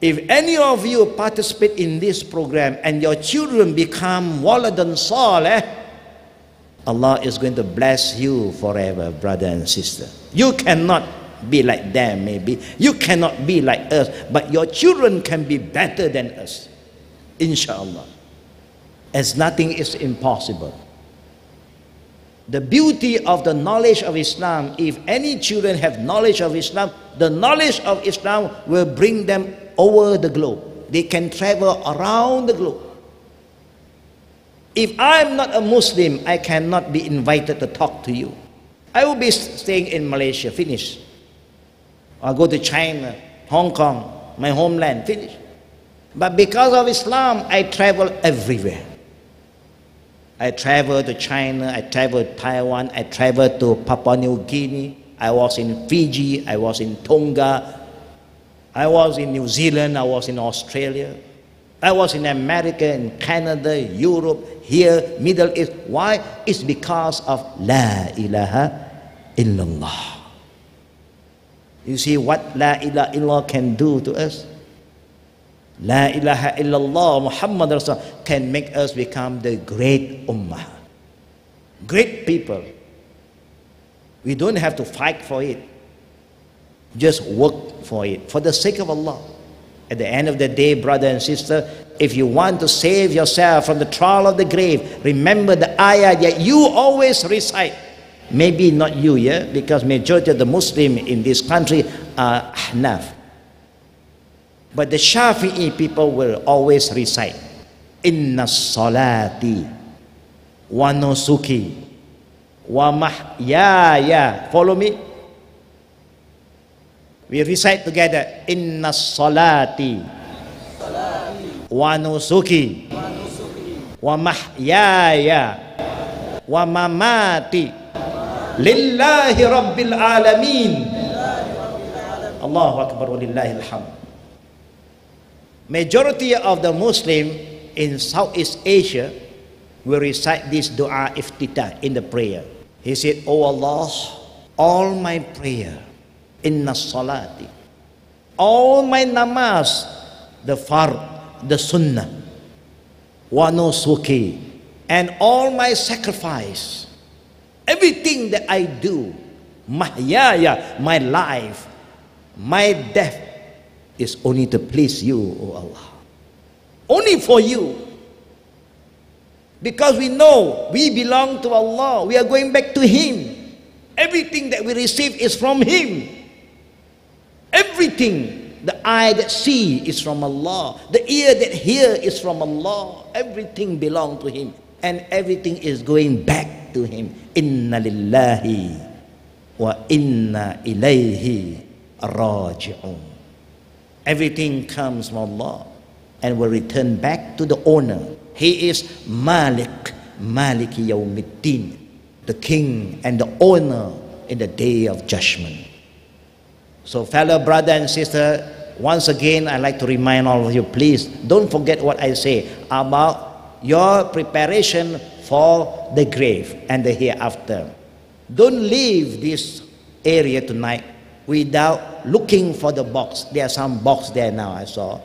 Speaker 2: If any of you participate in this program and your children become Waladan Saleh, Allah is going to bless you forever, brother and sister. You cannot be like them, maybe. You cannot be like us, but your children can be better than us. Inshallah. As nothing is impossible. The beauty of the knowledge of Islam, if any children have knowledge of Islam, the knowledge of Islam will bring them over the globe. They can travel around the globe. If I'm not a Muslim, I cannot be invited to talk to you. I will be staying in Malaysia, finish. I'll go to China, Hong Kong, my homeland, finish. But because of Islam, I travel everywhere. I travel to China, I travel to Taiwan, I travel to Papua New Guinea, I was in Fiji, I was in Tonga, I was in New Zealand, I was in Australia, I was in America, in Canada, Europe, here, Middle East. Why? It's because of La ilaha illallah. You see what La ilaha illallah can do to us? La ilaha illallah Muhammad Rasul can make us become the great ummah. Great people. We don't have to fight for it. Just work for it, for the sake of Allah. At the end of the day, brother and sister, if you want to save yourself from the trial of the grave, remember the ayah that you always recite. Maybe not you, yeah, because majority of the Muslim in this country are Ahnaf. But the Shafi'i people will always recite, Inna salati wa nusuki wa mahyaya. Follow me? We recite together, Inna salati wa nusuki wa mahyaya wa mamati lillahi rabbil alamin. Allahu Akbar wa lillahi alhamd. Majority of the Muslim in Southeast Asia will recite this dua iftitah in the prayer. He said, Oh Allah, all my prayer, inna salati, all my namaz, the fard, the sunnah, wa nusuki, and all my sacrifice, everything that I do, mahyaya, my life, my death, is only to please you, O Allah. Only for you. Because we know we belong to Allah. We are going back to Him. Everything that we receive is from Him. Everything. The eye that see is from Allah. The ear that hear is from Allah. Everything belong to Him. And everything is going back to Him. Inna lillahi wa inna ilayhi raji'un. Everything comes from Allah and will return back to the owner. He is Malik, Maliki Yawmiddin, the king and the owner in the day of judgment. So, fellow brother and sister, once again, I'd like to remind all of you, please don't forget what I say about your preparation for the grave and the hereafter. Don't leave this area tonight without looking for the box. There's some box there now, I saw.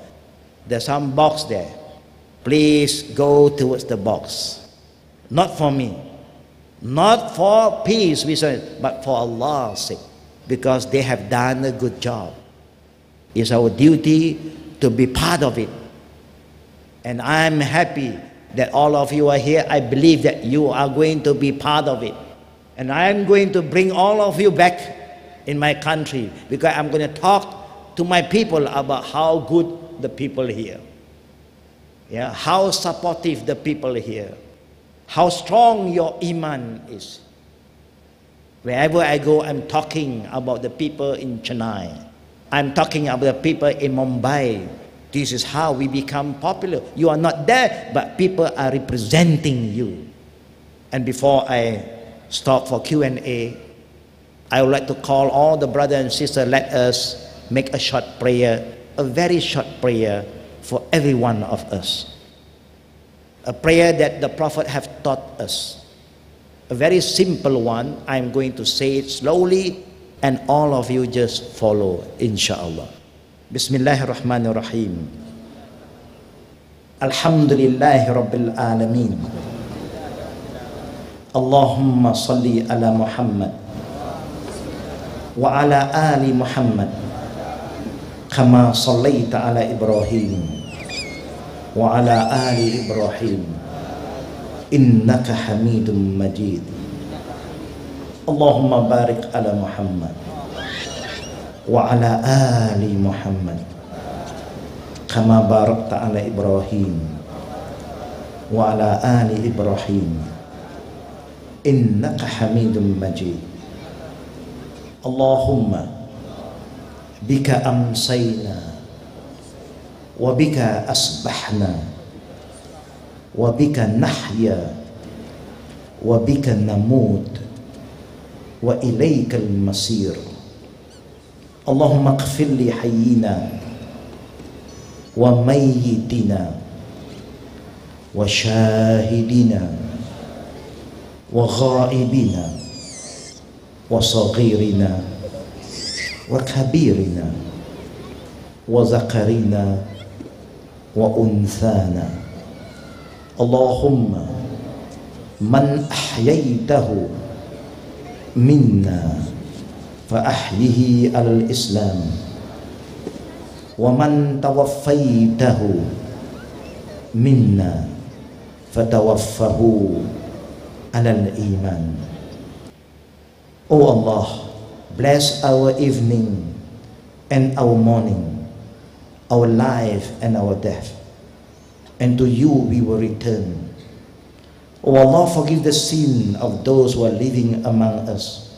Speaker 2: There's some box there. Please go towards the box. Not for me. Not for peace, but for Allah's sake. Because they have done a good job. It's our duty to be part of it. And I'm happy that all of you are here. I believe that you are going to be part of it. And I'm going to bring all of you back in my country because I'm going to talk to my people about how good the people here. Yeah, how supportive the people here. How strong your iman is. Wherever I go, I'm talking about the people in Chennai. I'm talking about the people in Mumbai. This is how we become popular. You are not there, but people are representing you. And before I stop for Q&A, I would like to call all the brothers and sisters, let us make a short prayer, a very short prayer for every one of us. A prayer that the Prophet have taught us. A very simple one. I'm going to say it slowly and all of you just follow, inshallah. Bismillahirrahmanirrahim. Alhamdulillahi Rabbil Alameen. Allahumma salli ala Muhammad wa ala ali Muhammad kama sallaita ala Ibrahim wa ala ali Ibrahim innaka hamidum majid. Allahumma barik ala Muhammad wa ala ali Muhammad kama barakta ala Ibrahim wa ala ali Ibrahim. Innaka hamidum majid. Allahumma bika amsayna wa bika asbahna وبك نحيا وبك نموت وإليك المصير. اللهم اغفر لي حينا وميتنا وشاهدنا وغائبنا وصغيرنا وكبيرنا وذكرنا وأنثانا. اللهم من أحييته منا فأحيه على الإسلام ومن توفيته منا فتوفه على الإيمان O Allah, bless our evening and our morning, our life and our death. And to you we will return. O Allah, forgive the sin of those who are living among us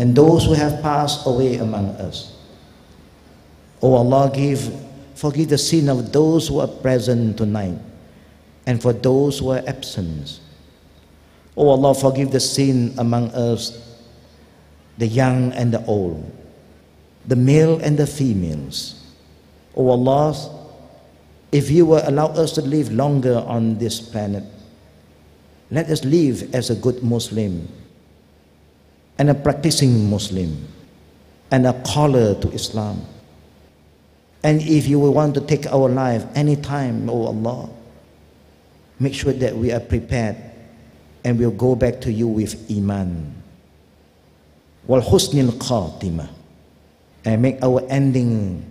Speaker 2: and those who have passed away among us. O Allah, give, forgive the sin of those who are present tonight and for those who are absent. O Allah, forgive the sin among us, the young and the old, the male and the females. O Allah, if you will allow us to live longer on this planet, let us live as a good Muslim and a practicing Muslim and a caller to Islam. And if you will want to take our life anytime, O Allah, make sure that we are prepared and we'll go back to you with Iman. Wal husnil khatimah. And make our ending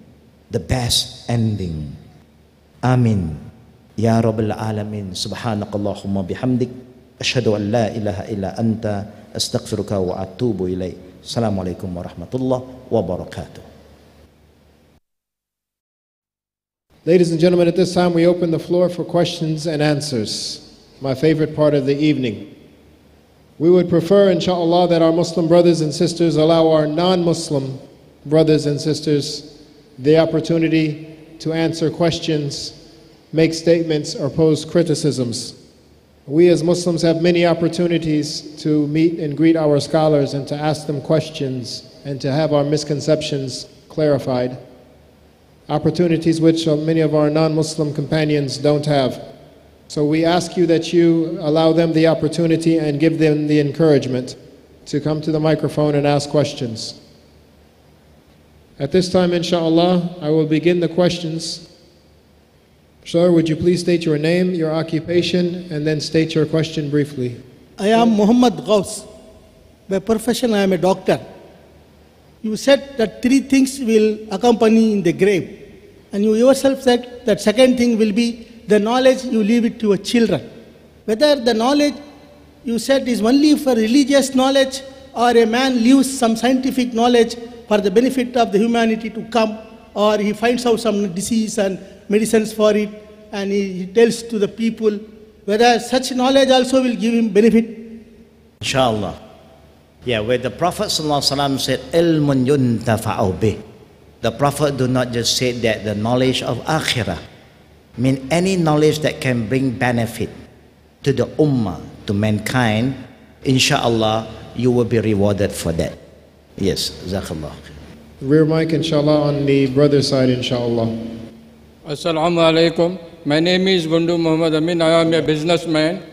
Speaker 2: the best ending. Amin. Ya Rabbil Alamin. Subhanakallahumma bihamdik. Ashhadu an la ilaha illa anta. Astaghfiruka wa atubu ilaih. Assalamualaikum warahmatullahi wabarakatuh.
Speaker 3: Ladies and gentlemen, at this time we open the floor for questions and answers, my favorite part of the evening. We would prefer, inshallah, that our Muslim brothers and sisters allow our non Muslim brothers and sisters the opportunity to answer questions, make statements, or pose criticisms. We as Muslims have many opportunities to meet and greet our scholars and to ask them questions and to have our misconceptions clarified opportunities which many of our non Muslim companions don't have. So we ask you that you allow them the opportunity and give them the encouragement to come to the microphone and ask questions. At this time, inshallah, I will begin the questions. Sir, would you please state your name, your occupation, and then state your question briefly?
Speaker 1: I am Muhammad Ghaus. By profession, I am a doctor. You said that three things will accompany in the grave. And you yourself said that second thing will be the knowledge you leave it to your children. Whether the knowledge you said is only for religious knowledge or a man leaves some scientific knowledge for the benefit of the humanity to come or he finds out some disease and medicines for it, and he, he tells to the people, whether such knowledge also will give him benefit.
Speaker 2: Inshallah. Yeah, where the Prophet said, Ilmun yuntafa'u bih. The Prophet do not just say that the knowledge of akhirah, mean any knowledge that can bring benefit to the ummah, to mankind, inshallah, you will be rewarded for that. Yes, Zakallah.
Speaker 3: Rear mic, inshallah, on the brother side, inshallah.
Speaker 4: Assalamu alaikum. My name is Gundu Muhammad Amin. I am a businessman.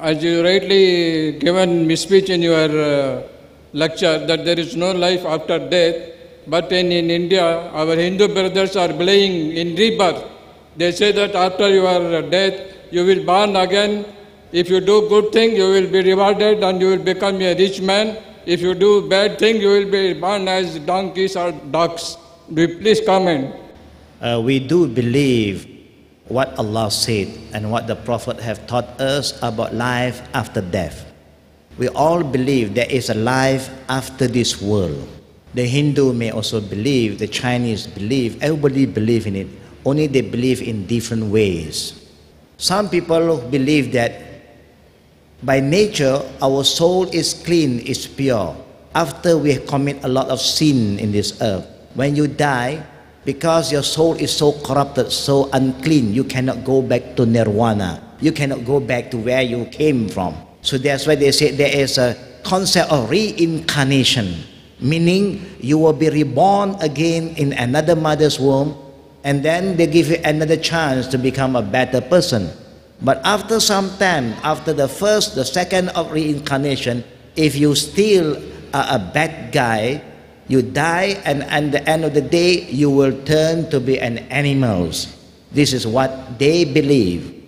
Speaker 4: As you rightly given me speech in your uh, lecture that there is no life after death, but in, in India, our Hindu brothers are believing in rebirth. They say that after your death, you will born again. If you do good thing, you will be rewarded and you will become a rich man. If you do bad thing, you will be born as donkeys or dogs. Do you please comment?
Speaker 2: Uh, we do believe what Allah said and what the Prophet have taught us about life after death. We all believe there is a life after this world. The Hindu may also believe, the Chinese believe, everybody believe in it. Only they believe in different ways. Some people believe that by nature our soul is clean, is pure. After we commit a lot of sin in this earth, when you die, because your soul is so corrupted, so unclean, you cannot go back to nirvana. You cannot go back to where you came from. So that's why they say there is a concept of reincarnation, meaning you will be reborn again in another mother's womb, and then they give you another chance to become a better person. But after some time, after the first, the second of reincarnation, if you still are a bad guy, you die, and at the end of the day, you will turn to be an animal. This is what they believe.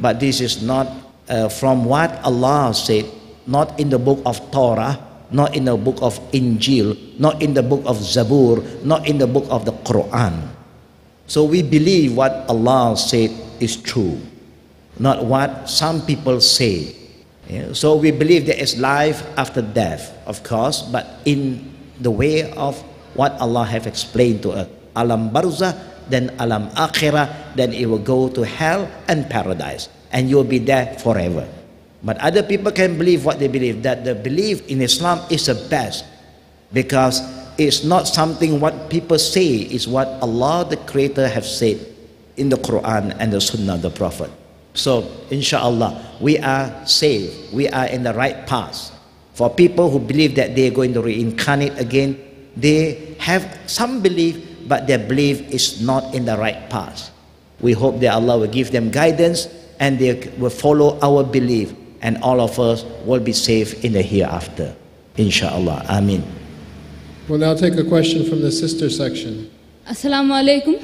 Speaker 2: But this is not uh, from what Allah said, not in the book of Torah, not in the book of Injil, not in the book of Zabur, not in the book of the Quran. So we believe what Allah said is true, not what some people say. Yeah, So we believe there is life after death, of course, but in the way of what Allah have explained to us. Alam barzakh, then alam akhirah, then it will go to hell and paradise, and you will be there forever. But other people can believe what they believe, that the belief in Islam is the best, because it's not something what people say, is what Allah the Creator have said in the Quran and the Sunnah of the Prophet. So, inshallah, we are saved. We are in the right path. For people who believe that they are going to reincarnate again, they have some belief, but their belief is not in the right path. We hope that Allah will give them guidance and they will follow our belief, and all of us will be safe in the hereafter. Inshallah. Ameen.
Speaker 3: We'll now take a question from the sister section.
Speaker 5: Assalamu alaikum.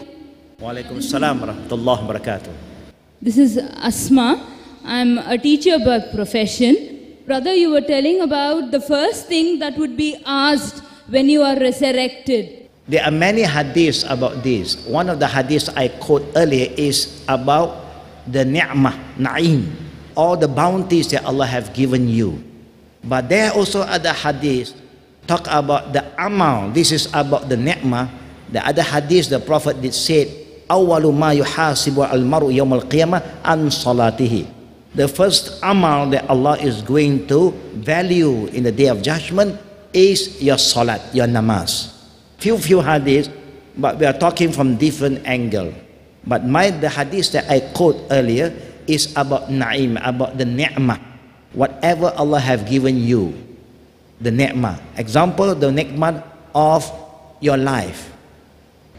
Speaker 2: Wa alaikum salam wa rahmatullahi wa barakatuh.
Speaker 5: This is Asma. I'm a teacher by profession. Brother, you were telling about the first thing that would be asked when you are resurrected.
Speaker 2: There are many hadiths about this. One of the hadiths I quote earlier is about the ni'mah, na'im, all the bounties that Allah have given you. But there are also other hadiths talk about the amal. This is about the ni'mah. The other hadith the Prophet did said, awalu ma yuhasibu al mar'u yawm al qiyamah an salatihi. The first amal that Allah is going to value in the day of judgment is your salat your namaz. Few few hadith but we are talking from different angle. But my the hadith that i quote earlier is about naim about the ni'mah. Whatever Allah have given you the ni'mah. Example the ni'mah of your life.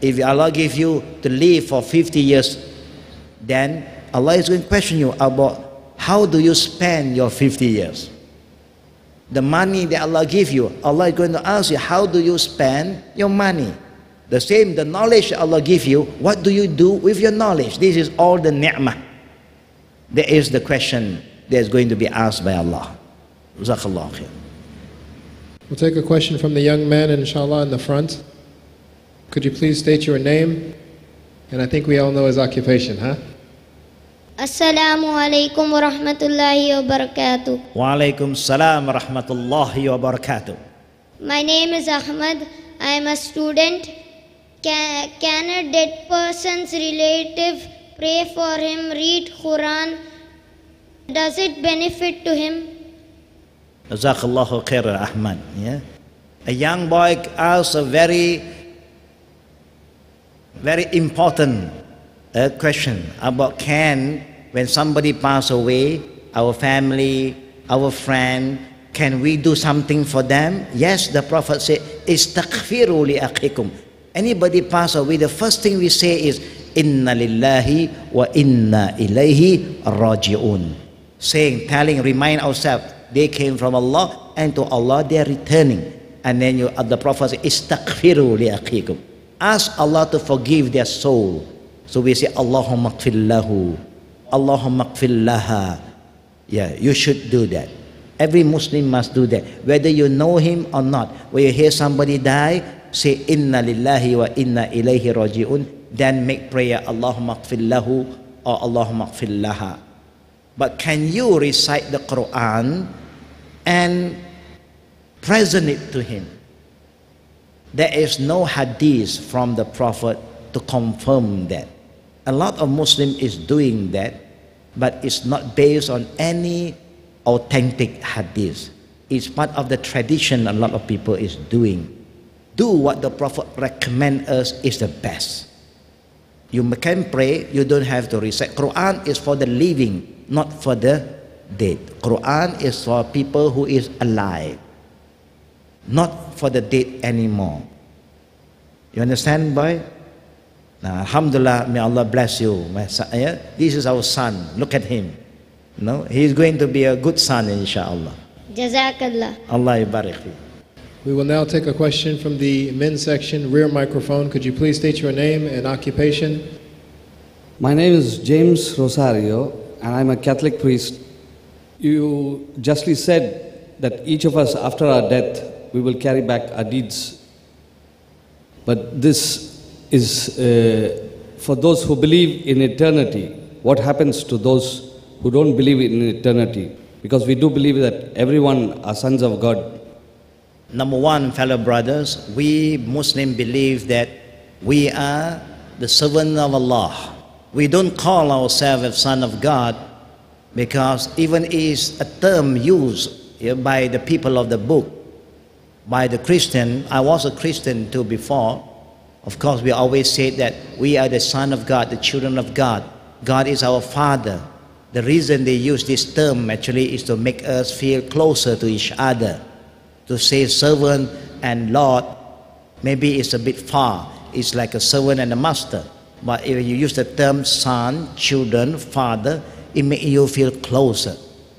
Speaker 2: If Allah give you to live for 50 years, then Allah is going to question you about how do you spend your 50 years. The money that Allah give you, Allah is going to ask you, how do you spend your money? The same, the knowledge Allah give you, what do you do with your knowledge? This is all the ni'mah. There is the question that is going to be asked by Allah.
Speaker 3: We'll take a question from the young man, inshallah, in the front. Could you please state your name? And I think we all know his occupation, huh?
Speaker 6: Assalamu alaikum wa rahmatullahi wa barakatuh.
Speaker 2: Wa alaikum salam wa rahmatullahi wa barakatuh.
Speaker 6: My name is Ahmad. I am a student. can, can a dead person's relative pray for him, read Quran? Does it benefit to him?
Speaker 2: Jazakallahu khairan, Ahmad. Yeah? A young boy asks a very, very important uh, question about can, when somebody pass away, our family, our friend, can we do something for them? Yes, the Prophet said, Istaghfiru li akhikum. Anybody pass away, the first thing we say is, Inna lillahi wa inna ilayhi raji'un. Saying, telling, remind ourselves, they came from Allah and to Allah they are returning. And then you, the Prophet said, Istaghfiru li akhikum. Ask Allah to forgive their soul. So we say, Allahumma lahu, Allahumma laha. Yeah, you should do that. Every Muslim must do that. Whether you know him or not. When you hear somebody die, say, Inna lillahi wa inna ilayhi raji'un. Then make prayer, Allahumma lahu or Allahumma laha. But can you recite the Quran and present it to him? There is no hadith from the Prophet to confirm that. A lot of Muslim is doing that, but it's not based on any authentic hadith. It's part of the tradition a lot of people is doing. Do what the Prophet recommend us is the best. You can pray, you don't have to recite. Quran is for the living, not for the dead. Quran is for people who is alive, not for the dead anymore. You understand, boy? Now, Alhamdulillah, may Allah bless you. My son, yeah? This is our son. Look at him. No, he's going to be a good son, inshallah.
Speaker 6: Jazakallah.
Speaker 2: Allah barik
Speaker 3: We will now take a question from the men's section, rear microphone. Could you please state your name and occupation?
Speaker 7: My name is James Rosario, and I'm a Catholic priest. You justly said that each of us, after our death, we will carry back our deeds. But this is uh, for those who believe in eternity. What happens to those who don't believe in eternity? Because we do believe that everyone are sons of God.
Speaker 2: Number one, fellow brothers, we Muslim believe that we are the servant of Allah. We don't call ourselves a son of God because even is a term used by the people of the book, by the Christian. I was a Christian too before. Of course, we always say that we are the son of God, the children of God. God is our father. The reason they use this term actually is to make us feel closer to each other. To say servant and Lord, maybe it's a bit far. It's like a servant and a master. But if you use the term son, children, father, it makes you feel closer.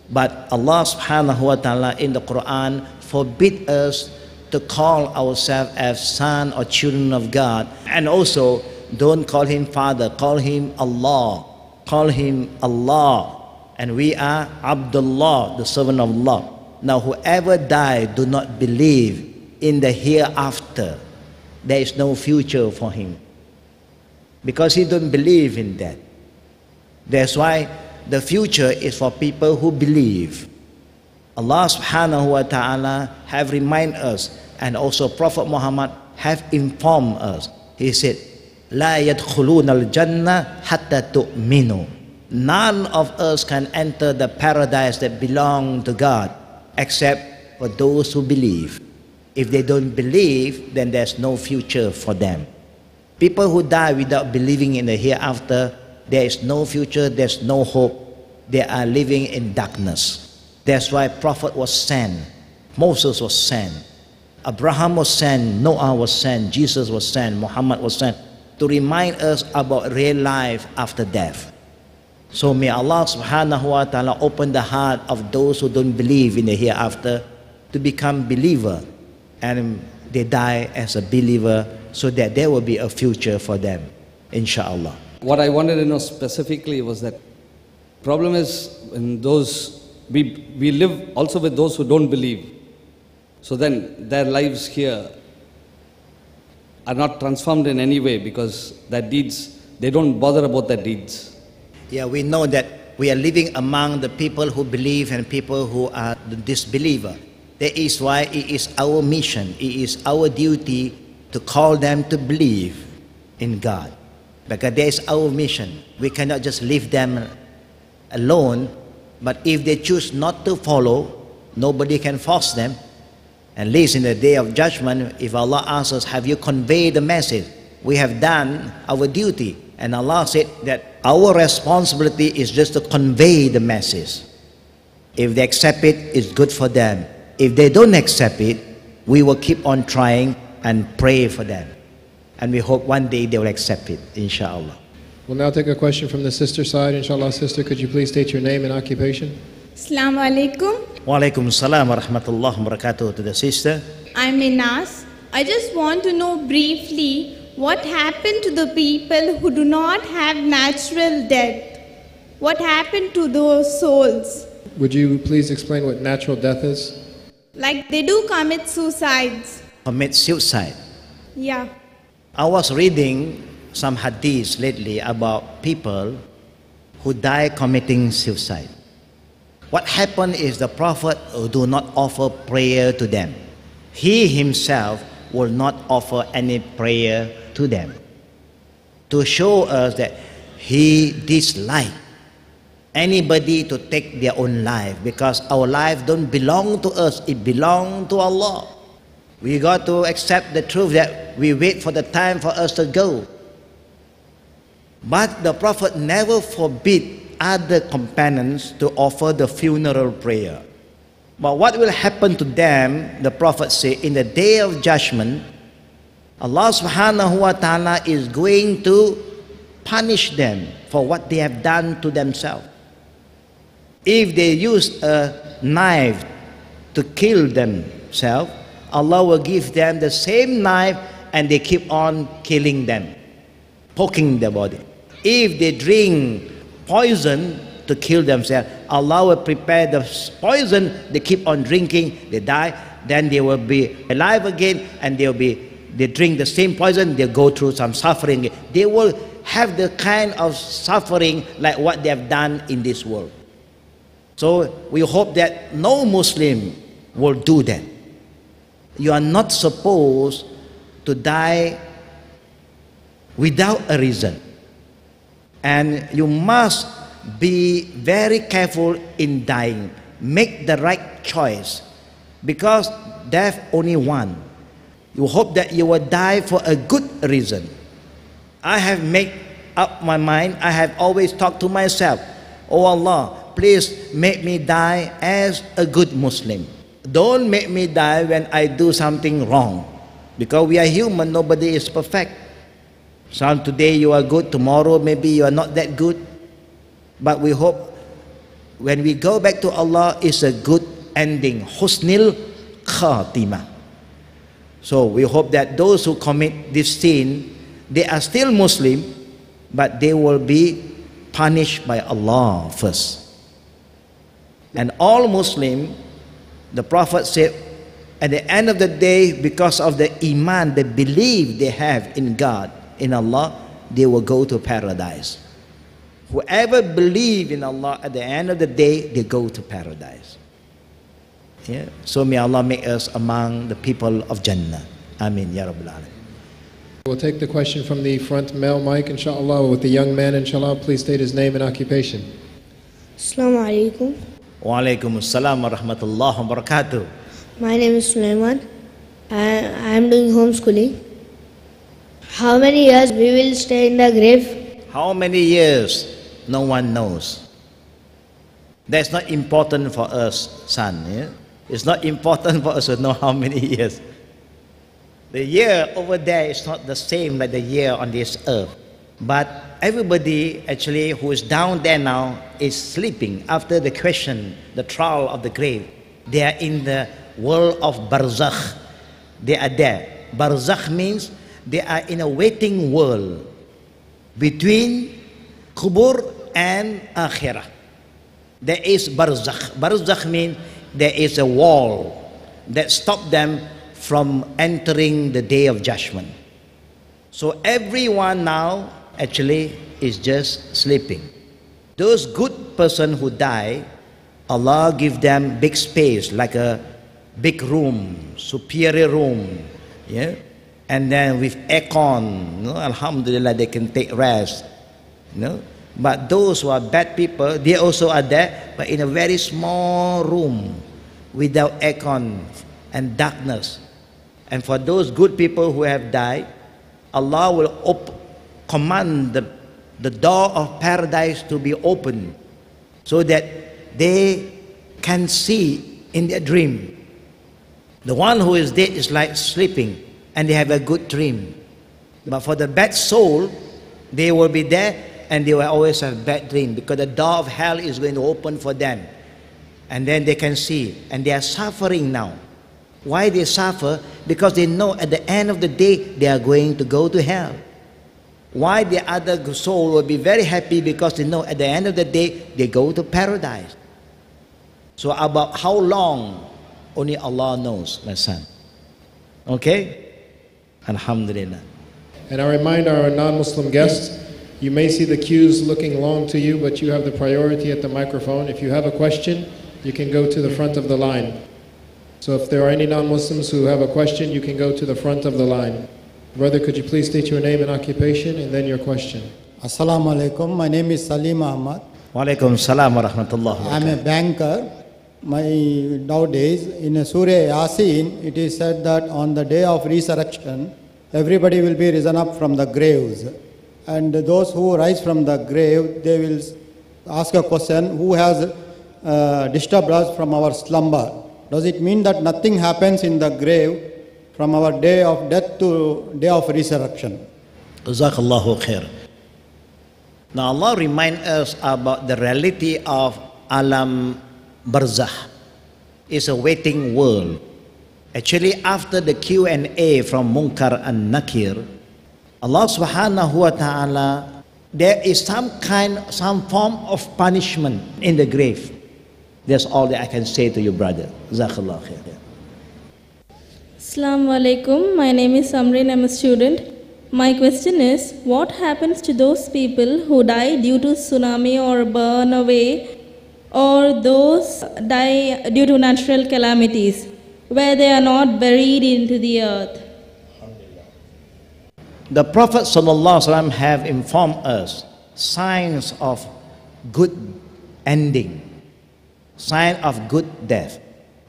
Speaker 2: But Allah subhanahu wa ta'ala in the Quran forbid us to call ourselves as son or children of God. And also don't call him father, call him Allah. Call him Allah. And we are Abdullah, the servant of Allah. Now whoever died do not believe in the hereafter. There is no future for him. Because he don't believe in that. That's why the future is for people who believe. Allah subhanahu wa ta'ala have reminded us and also Prophet Muhammad have informed us. He said, La يدخلون jannah hatta tu'minu. None of us can enter the paradise that belong to God except for those who believe. If they don't believe, then there's no future for them. People who die without believing in the hereafter, there is no future, there's no hope. They are living in darkness. That's why prophet was sent. Moses was sent. Abraham was sent. Noah was sent. Jesus was sent. Muhammad was sent to remind us about real life after death. So may Allah subhanahu wa ta'ala open the heart of those who don't believe in the hereafter to become believer and they die as a believer so that there will be a future for them, inshallah.
Speaker 7: What I wanted to know specifically was that problem is in those we, we live also with those who don't believe. So then their lives here are not transformed in any way because their deeds, they don't bother about their deeds.
Speaker 2: Yeah, we know that we are living among the people who believe and people who are the disbeliever. That is why it is our mission, it is our duty to call them to believe. in God. Because that is our mission. We cannot just leave them alone, but if they choose not to follow, nobody can force them. At least in the day of judgment, if Allah asks us, Have you conveyed the message? We have done our duty. And Allah said that our responsibility is just to convey the message. If they accept it, it's good for them. If they don't accept it, we will keep on trying and pray for them. And we hope one day they will accept it, inshallah.
Speaker 3: We'll now take a question from the sister side. Inshallah, sister, could you please state your name and occupation?
Speaker 8: Assalamu alaikum.
Speaker 2: Wa alaikum salam wa rahmatullahi wa barakatuh to the sister.
Speaker 8: I'm Inas. I just want to know briefly what happened to the people who do not have natural death? What happened to those souls?
Speaker 3: Would you please explain what natural death is?
Speaker 8: Like they do commit suicides.
Speaker 2: Commit suicide.
Speaker 8: Yeah.
Speaker 2: I was reading some hadiths lately about people who die committing suicide. What happened is the Prophet do not offer prayer to them. He himself will not offer any prayer to them to show us that he disliked anybody to take their own life because our life don't belong to us it belong to allah we got to accept the truth that we wait for the time for us to go but the prophet never forbid other companions to offer the funeral prayer but what will happen to them the prophet said in the day of judgment Allah subhanahu wa ta'ala is going to punish them for what they have done to themselves. If they use a knife to kill themselves, Allah will give them the same knife and they keep on killing them, poking their body. If they drink poison to kill themselves, Allah will prepare the poison, they keep on drinking, they die, then they will be alive again and they will be they drink the same poison, they go through some suffering. They will have the kind of suffering like what they have done in this world. So we hope that no Muslim will do that. You are not supposed to die without a reason. And you must be very careful in dying. Make the right choice because death only one. You hope that you will die for a good reason. I have made up my mind. I have always talked to myself, Oh Allah, please make me die as a good Muslim. Don't make me die when I do something wrong. Because we are human, nobody is perfect. Some today you are good, tomorrow maybe you are not that good. But we hope when we go back to Allah, it's a good ending. Husnil khatimah. So we hope that those who commit this sin, they are still Muslim, but they will be punished by Allah first. And all Muslim, the Prophet said, at the end of the day, because of the iman, the belief they have in God, in Allah, they will go to paradise. Whoever believe in Allah at the end of the day, they go to paradise. Yeah? So may Allah make us among the people of Jannah. Ameen. Ya Rabbil Alameen.
Speaker 3: We'll take the question from the front male mic, inshallah, with the young man, inshallah. Please state his name and occupation.
Speaker 9: Assalamu alaikum.
Speaker 2: Wa alaikum assalam wa rahmatullahi wa barakatuh.
Speaker 9: My name is Sulaiman. I, I am doing homeschooling. How many years we will stay in the grave?
Speaker 2: How many years? No one knows. That's not important for us, son. Yeah? It's not important for us to know how many years. The year over there is not the same like the year on this earth. But everybody actually who is down there now is sleeping after the question, the trial of the grave. They are in the world of barzakh. They are there. Barzakh means they are in a waiting world between kubur and akhirah. There is barzakh. Barzakh means there is a wall that stops them from entering the day of judgment. So everyone now actually is just sleeping. Those good person who die, Allah give them big space like a big room, superior room, yeah, And then with aircon, you know, Alhamdulillah, they can take rest. You know? But those who are bad people, they also are there, but in a very small room without aircon and darkness. And for those good people who have died, Allah will op- command the, the door of paradise to be open so that they can see in their dream. The one who is dead is like sleeping and they have a good dream. But for the bad soul, they will be there and they will always have bad dream because the door of hell is going to open for them. And then they can see and they are suffering now. Why they suffer? Because they know at the end of the day they are going to go to hell. Why the other soul will be very happy because they know at the end of the day they go to paradise. So about how long, only Allah knows, my son. Okay? Alhamdulillah.
Speaker 3: And I remind our non Muslim guests you may see the queues looking long to you, but you have the priority at the microphone. If you have a question, you can go to the front of the line. So if there are any non Muslims who have a question, you can go to the front of the line. Brother, could you please state your name and occupation and then your question?
Speaker 10: Assalamu alaikum. My name is Salim Ahmad.
Speaker 2: Wa alaikum salam wa rahmatullah.
Speaker 10: I'm a banker. My nowadays in Surah Yasin, it is said that on the day of resurrection, everybody will be risen up from the graves, and those who rise from the grave, they will ask a question: Who has uh, disturbed us from our slumber? Does it mean that nothing happens in the grave from our day of death to day of resurrection?
Speaker 2: Khair. Now Allah reminds us about the reality of alam barzakh. is a waiting world. Actually, after the Q&A from Munkar and Nakir, Allah subhanahu wa ta'ala, there is some kind, some form of punishment in the grave. That's all that I can say to you, brother. Jazakallah.
Speaker 11: Assalamu alaikum. My name is Samrin. I'm a student. My question is what happens to those people who die due to tsunami or burn away or those die due to natural calamities where they are not buried into the earth?
Speaker 2: The Prophet have informed us signs of good ending, sign of good death.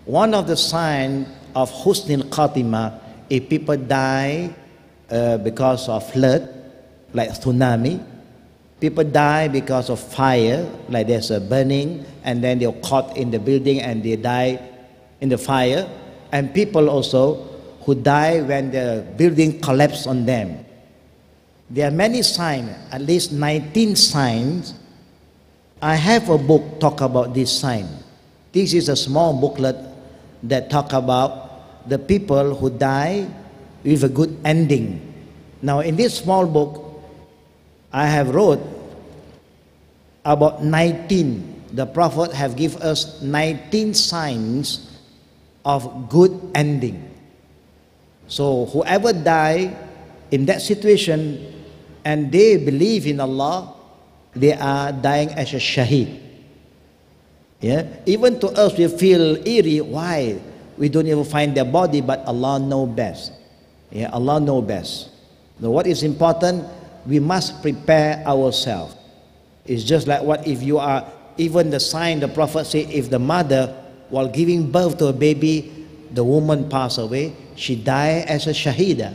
Speaker 2: One of the signs of husnul khatima, if people die uh, because of flood, like tsunami, people die because of fire, like there's a burning, and then they're caught in the building and they die in the fire, and people also who die when the building collapses on them. There are many signs, at least 19 signs. I have a book talk about this sign. This is a small booklet that talk about the people who die with a good ending. Now, in this small book, I have wrote about 19. The Prophet have give us 19 signs of good ending. So whoever die in that situation and they believe in Allah, they are dying as a shaheed. Yeah? Even to us, we feel eerie. Why? We don't even find their body, but Allah know best. Yeah, Allah know best. Now, what is important? We must prepare ourselves. It's just like what if you are, even the sign the Prophet said, if the mother, while giving birth to a baby, the woman pass away, she die as a shahida.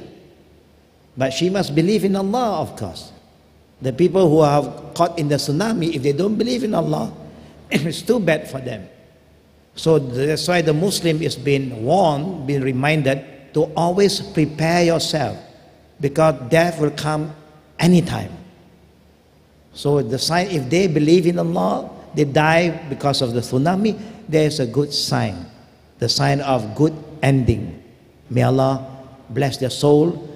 Speaker 2: But she must believe in Allah, of course. The people who are caught in the tsunami, if they don't believe in Allah, it's too bad for them. So that's why the Muslim is being warned, being reminded to always prepare yourself because death will come anytime. So the sign, if they believe in Allah, they die because of the tsunami, there's a good sign. The sign of good ending. May Allah bless their soul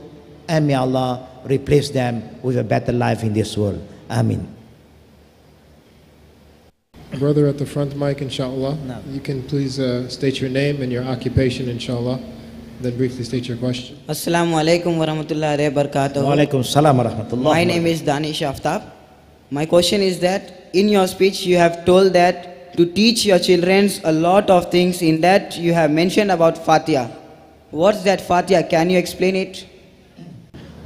Speaker 2: and may Allah replace them with a better life in this world. Amin.
Speaker 3: Brother at the front mic, inshallah. You can please uh, state your name and your occupation, inshallah. Then briefly state your question.
Speaker 12: Assalamu alaikum wa rahmatullahi wa barakatuh.
Speaker 2: Wa alaikum salam wa rahmatullah.
Speaker 12: My name is Danish Aftab. My question is that in your speech you have told that to teach your children a lot of things in that you have mentioned about Fatiha. What's that Fatiha? Can you explain it?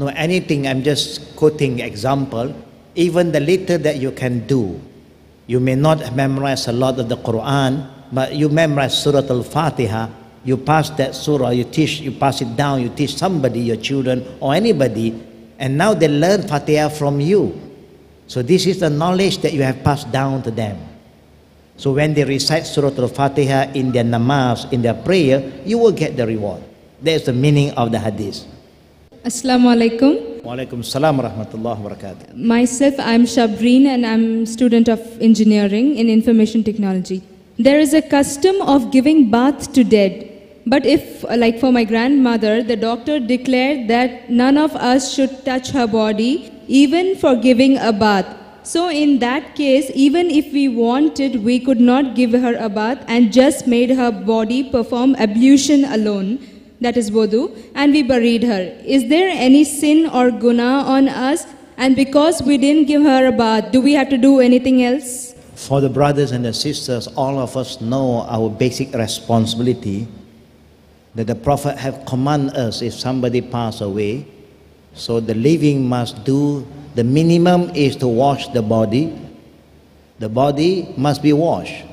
Speaker 2: no anything, I'm just quoting example. Even the little that you can do, you may not memorize a lot of the Quran, but you memorize Surah Al-Fatiha, you pass that surah, you teach, you pass it down, you teach somebody, your children or anybody, and now they learn Fatiha from you. So this is the knowledge that you have passed down to them. So when they recite Surah Al-Fatiha in their namaz, in their prayer, you will get the reward. That's the meaning of the hadith.
Speaker 5: Assalamu alaikum.
Speaker 2: Wa alaikum salam wa rahmatullahi wa barakatuh.
Speaker 5: Myself, I'm Shabreen and I'm student of engineering in information technology. There is a custom of giving bath to dead. But if, uh, like for my grandmother, the doctor declared that none of us should touch her body, even for giving a bath. So, in that case, even if we wanted, we could not give her a bath and just made her body perform ablution alone, that is wudu, and we buried her. Is there any sin or guna on us? And because we didn't give her a bath, do we have to do anything else?
Speaker 2: For the brothers and the sisters, all of us know our basic responsibility that the Prophet have commanded us if somebody pass away, so the living must do, the minimum is to wash the body. The body must be washed,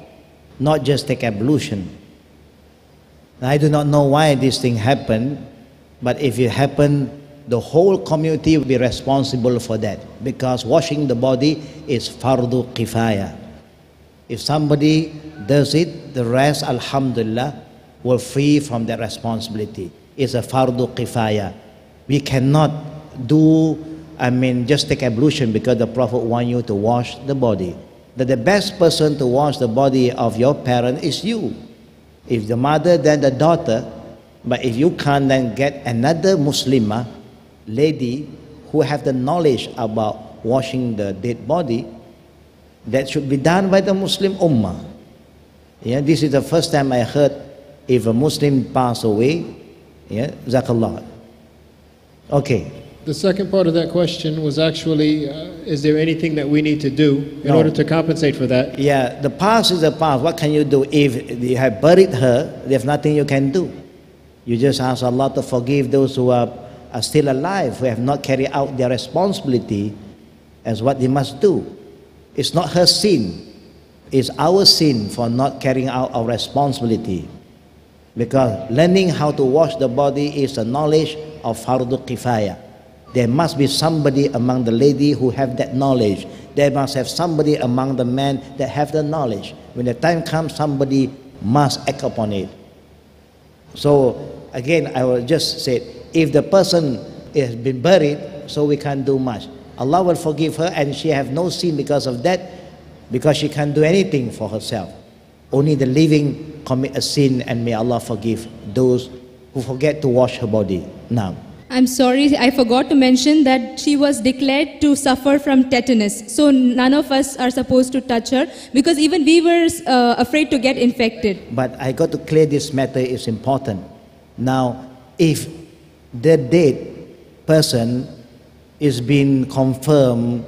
Speaker 2: not just take ablution. I do not know why this thing happened, but if it happened, the whole community will be responsible for that because washing the body is fardu kifaya. If somebody does it, the rest, alhamdulillah, will free from that responsibility. It's a fardu kifaya. We cannot do, I mean, just take ablution because the Prophet want you to wash the body. That the best person to wash the body of your parent is you. If the mother, then the daughter. But if you can't, then get another Muslimah lady who have the knowledge about washing the dead body. That should be done by the Muslim Ummah. Yeah, this is the first time I heard if a Muslim pass away, yeah, zakallah. Okay.
Speaker 3: The second part of that question was actually, uh, is there anything that we need to do in
Speaker 2: No.
Speaker 3: order to compensate for that?
Speaker 2: Yeah, the past is the past. What can you do? If you have buried her, there's nothing you can do. You just ask Allah to forgive those who are, are still alive, who have not carried out their responsibility as what they must do. It's not her sin, it's our sin for not carrying out our responsibility. Because learning how to wash the body is a knowledge of fardu kifaya. There must be somebody among the lady who have that knowledge. There must have somebody among the men that have the knowledge. When the time comes, somebody must act upon it. So again, I will just say, if the person has been buried, so we can't do much. Allah will forgive her, and she have no sin because of that, because she can't do anything for herself. Only the living commit a sin, and may Allah forgive those who forget to wash her body. Now.
Speaker 5: I'm sorry, I forgot to mention that she was declared to suffer from tetanus. So none of us are supposed to touch her because even we were uh, afraid to get infected.
Speaker 2: But I got to clear this matter is important. Now, if the dead person is being confirmed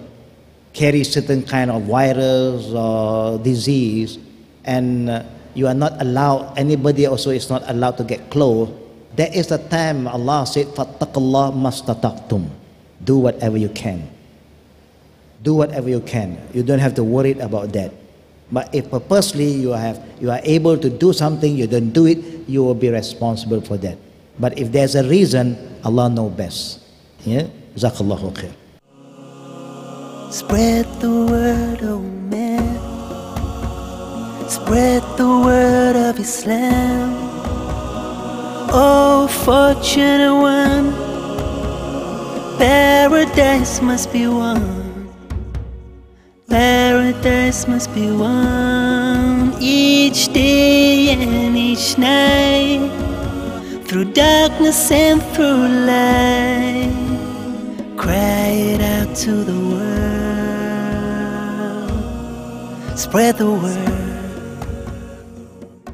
Speaker 2: carries certain kind of virus or disease, and uh, you are not allowed, anybody also is not allowed to get close, that is the time Allah said, فَاتَّقَ اللَّهَ مَسْتَطَعْتُمْ Do whatever you can. Do whatever you can. You don't have to worry about that. But if purposely you have you are able to do something, you don't do it, you will be responsible for that. But if there's a reason, Allah knows best. Yeah? Jazakallahu khair.
Speaker 13: Spread the word, oh man. Spread the word of Islam. Oh, fortunate one. Paradise must be won. Paradise must be won each day and each night. Through darkness and through light. Cry it out to the world. Spread the word.